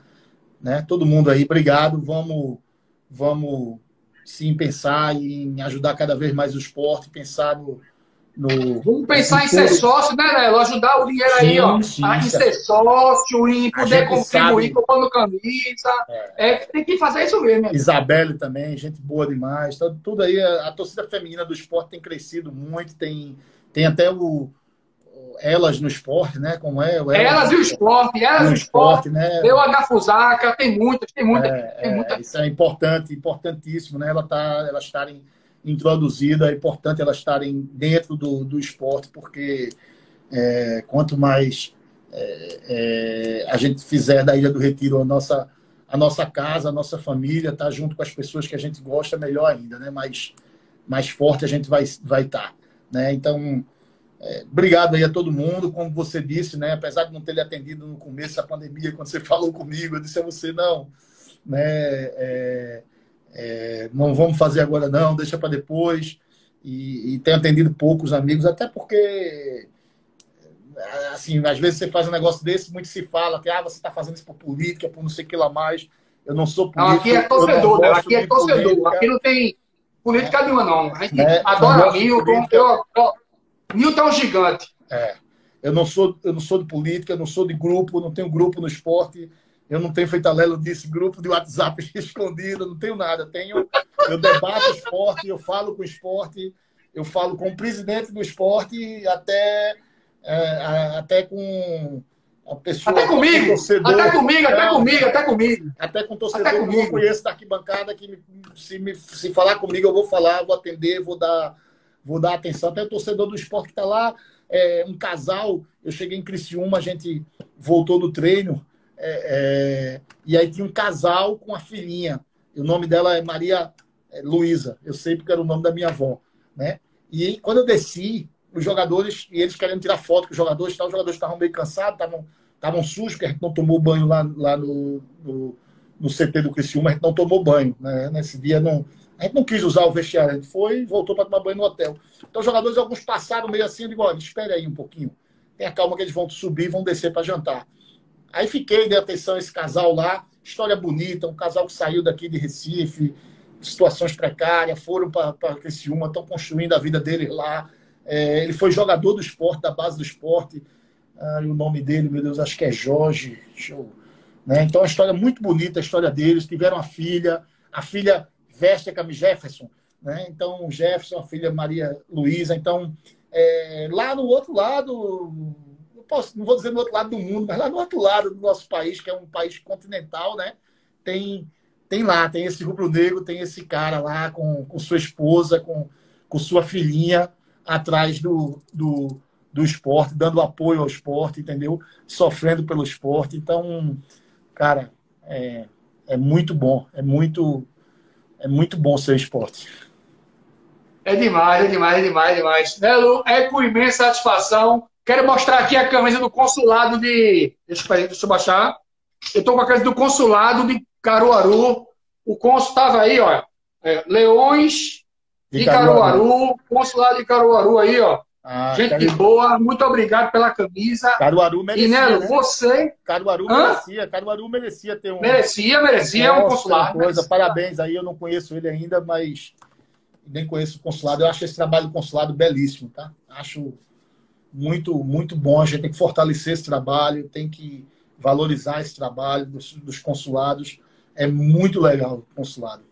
S2: né? Todo mundo aí, obrigado. Vamos, vamos sim pensar em ajudar cada vez mais o esporte, pensar no,
S1: no, Vamos pensar em ser sócio, né, Nelo? Ajudar o dinheiro sim, aí, ó. Sim, a, em ser sócio, em poder contribuir comprando camisa. É. é. tem que fazer isso mesmo. Né?
S2: Isabelle também, gente boa demais. Tá, tudo aí, a, a, torcida feminina do esporte tem crescido muito, tem, tem até o. Elas no esporte, né? Como é?
S1: Elas, elas e o esporte, elas no esporte, esporte, né? Eu, a Gafusaca, tem muitas, tem muitas. É, tem muita.
S2: É, isso é importante, importantíssimo, né? Ela tá, elas estarem introduzida, é importante elas estarem dentro do, do esporte, porque é, quanto mais é, é, a gente fizer da Ilha do Retiro a nossa, a nossa casa, a nossa família, tá junto com as pessoas que a gente gosta, melhor ainda, né? Mais, mais forte a gente vai estar. Vai tá, né? Então, é, obrigado aí a todo mundo. Como você disse, né? Apesar de não ter lhe atendido no começo da pandemia, quando você <laughs> falou comigo, eu disse a você, não, né? É, é, não vamos fazer agora não, deixa para depois. E, e tenho atendido poucos amigos, até porque assim, às vezes você faz um negócio desse, muito se fala que ah, você está fazendo isso por política, por não sei o que lá mais. Eu não sou político.
S1: Não, aqui é torcedor, né? aqui é torcedor. Política. Aqui não tem política é. nenhuma, não. A gente né? adora Milton. Eu, eu, Milton é um gigante.
S2: É. Eu não, sou, eu não sou de política, eu não sou de grupo, não tenho grupo no esporte. Eu não tenho feito a Lelo disse grupo de WhatsApp <laughs> escondido, não tenho nada. Tenho, eu debato esporte, eu falo com esporte, eu falo com o presidente do esporte, até, é, até com a pessoa.
S1: Até comigo! Torcedor, até comigo, até comigo, até comigo.
S2: Até com torcedor até que eu conheço da arquibancada, que se, me, se falar comigo, eu vou falar, vou atender, vou dar, vou dar atenção. Até o torcedor do esporte que está lá, é, um casal, eu cheguei em Criciúma, a gente voltou do treino. É, é, e aí tinha um casal com a filhinha. o nome dela é Maria é, Luísa. Eu sei porque era o nome da minha avó. Né? E quando eu desci, os jogadores, e eles querendo tirar foto com os jogadores, tá, os jogadores estavam meio cansados, estavam, estavam sujos, porque a gente não tomou banho lá, lá no, no, no CT do Criciúma, a gente não tomou banho. Né? Nesse dia não. A gente não quis usar o vestiário, a gente foi e voltou para tomar banho no hotel. Então os jogadores, alguns passaram meio assim, eu digo, olha, espere aí um pouquinho. Tenha calma que eles vão subir e vão descer para jantar. Aí fiquei, dei atenção a esse casal lá, história bonita, um casal que saiu daqui de Recife, situações precárias, foram para Criciúma, estão construindo a vida dele lá. É, ele foi jogador do esporte, da base do esporte. Ah, o nome dele, meu Deus, acho que é Jorge. Né? Então, é uma história muito bonita, a história deles. Tiveram uma filha, a filha veste a camisa Jefferson. Né? Então, Jefferson, a filha Maria Luísa. Então, é, lá no outro lado, posso, não vou dizer no outro lado do mundo, mas lá no outro lado do nosso país, que é um país continental, né? Tem, tem lá, tem esse rubro-negro, tem esse cara lá com, com sua esposa, com, com sua filhinha atrás do, do, do esporte, dando apoio ao esporte, entendeu? Sofrendo pelo esporte. Então, cara, é, é muito bom, é muito, é muito bom ser esporte.
S1: É demais, é demais, é demais, é demais. Nelo, é com imensa satisfação Quero mostrar aqui a camisa do consulado de. Deixa eu, deixa eu baixar. Eu estou com a camisa do consulado de Caruaru. O cônsul estava aí, ó. É, Leões de, de Caruaru. Caruaru. Consulado de Caruaru aí, ó. Ah, Gente Caruaru. boa, muito obrigado pela camisa.
S2: Caruaru merecia. E, né,
S1: né? você.
S2: Caruaru Hã? merecia. Caruaru merecia ter um.
S1: Merecia, merecia, um consulado.
S2: Coisa. Parabéns aí, eu não conheço ele ainda, mas nem conheço o consulado. Eu acho esse trabalho do consulado belíssimo, tá? Acho muito, muito bom. A gente tem que fortalecer esse trabalho, tem que valorizar esse trabalho dos, dos consulados. É muito legal o consulado.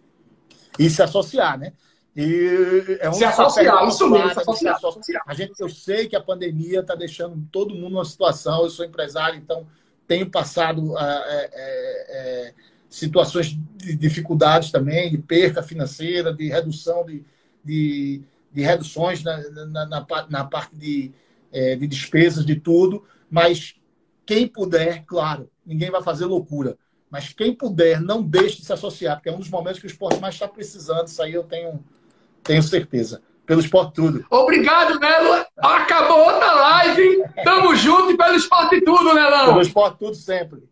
S2: E se associar, né?
S1: E é um se associar, isso mesmo, se associar, se associar.
S2: A gente, eu sei que a pandemia está deixando todo mundo numa situação. Eu sou empresário, então tenho passado é, é, é, situações de dificuldades também, de perca financeira, de redução de, de, de reduções na, na, na, na parte de, é, de despesas, de tudo, mas quem puder, claro, ninguém vai fazer loucura, mas quem puder, não deixe de se associar, porque é um dos momentos que o esporte mais está precisando, isso aí eu tenho, tenho certeza. Pelo esporte tudo.
S1: Obrigado, Melo. Acabou outra live. Tamo junto e pelo esporte tudo, Melão.
S2: Pelo esporte tudo sempre.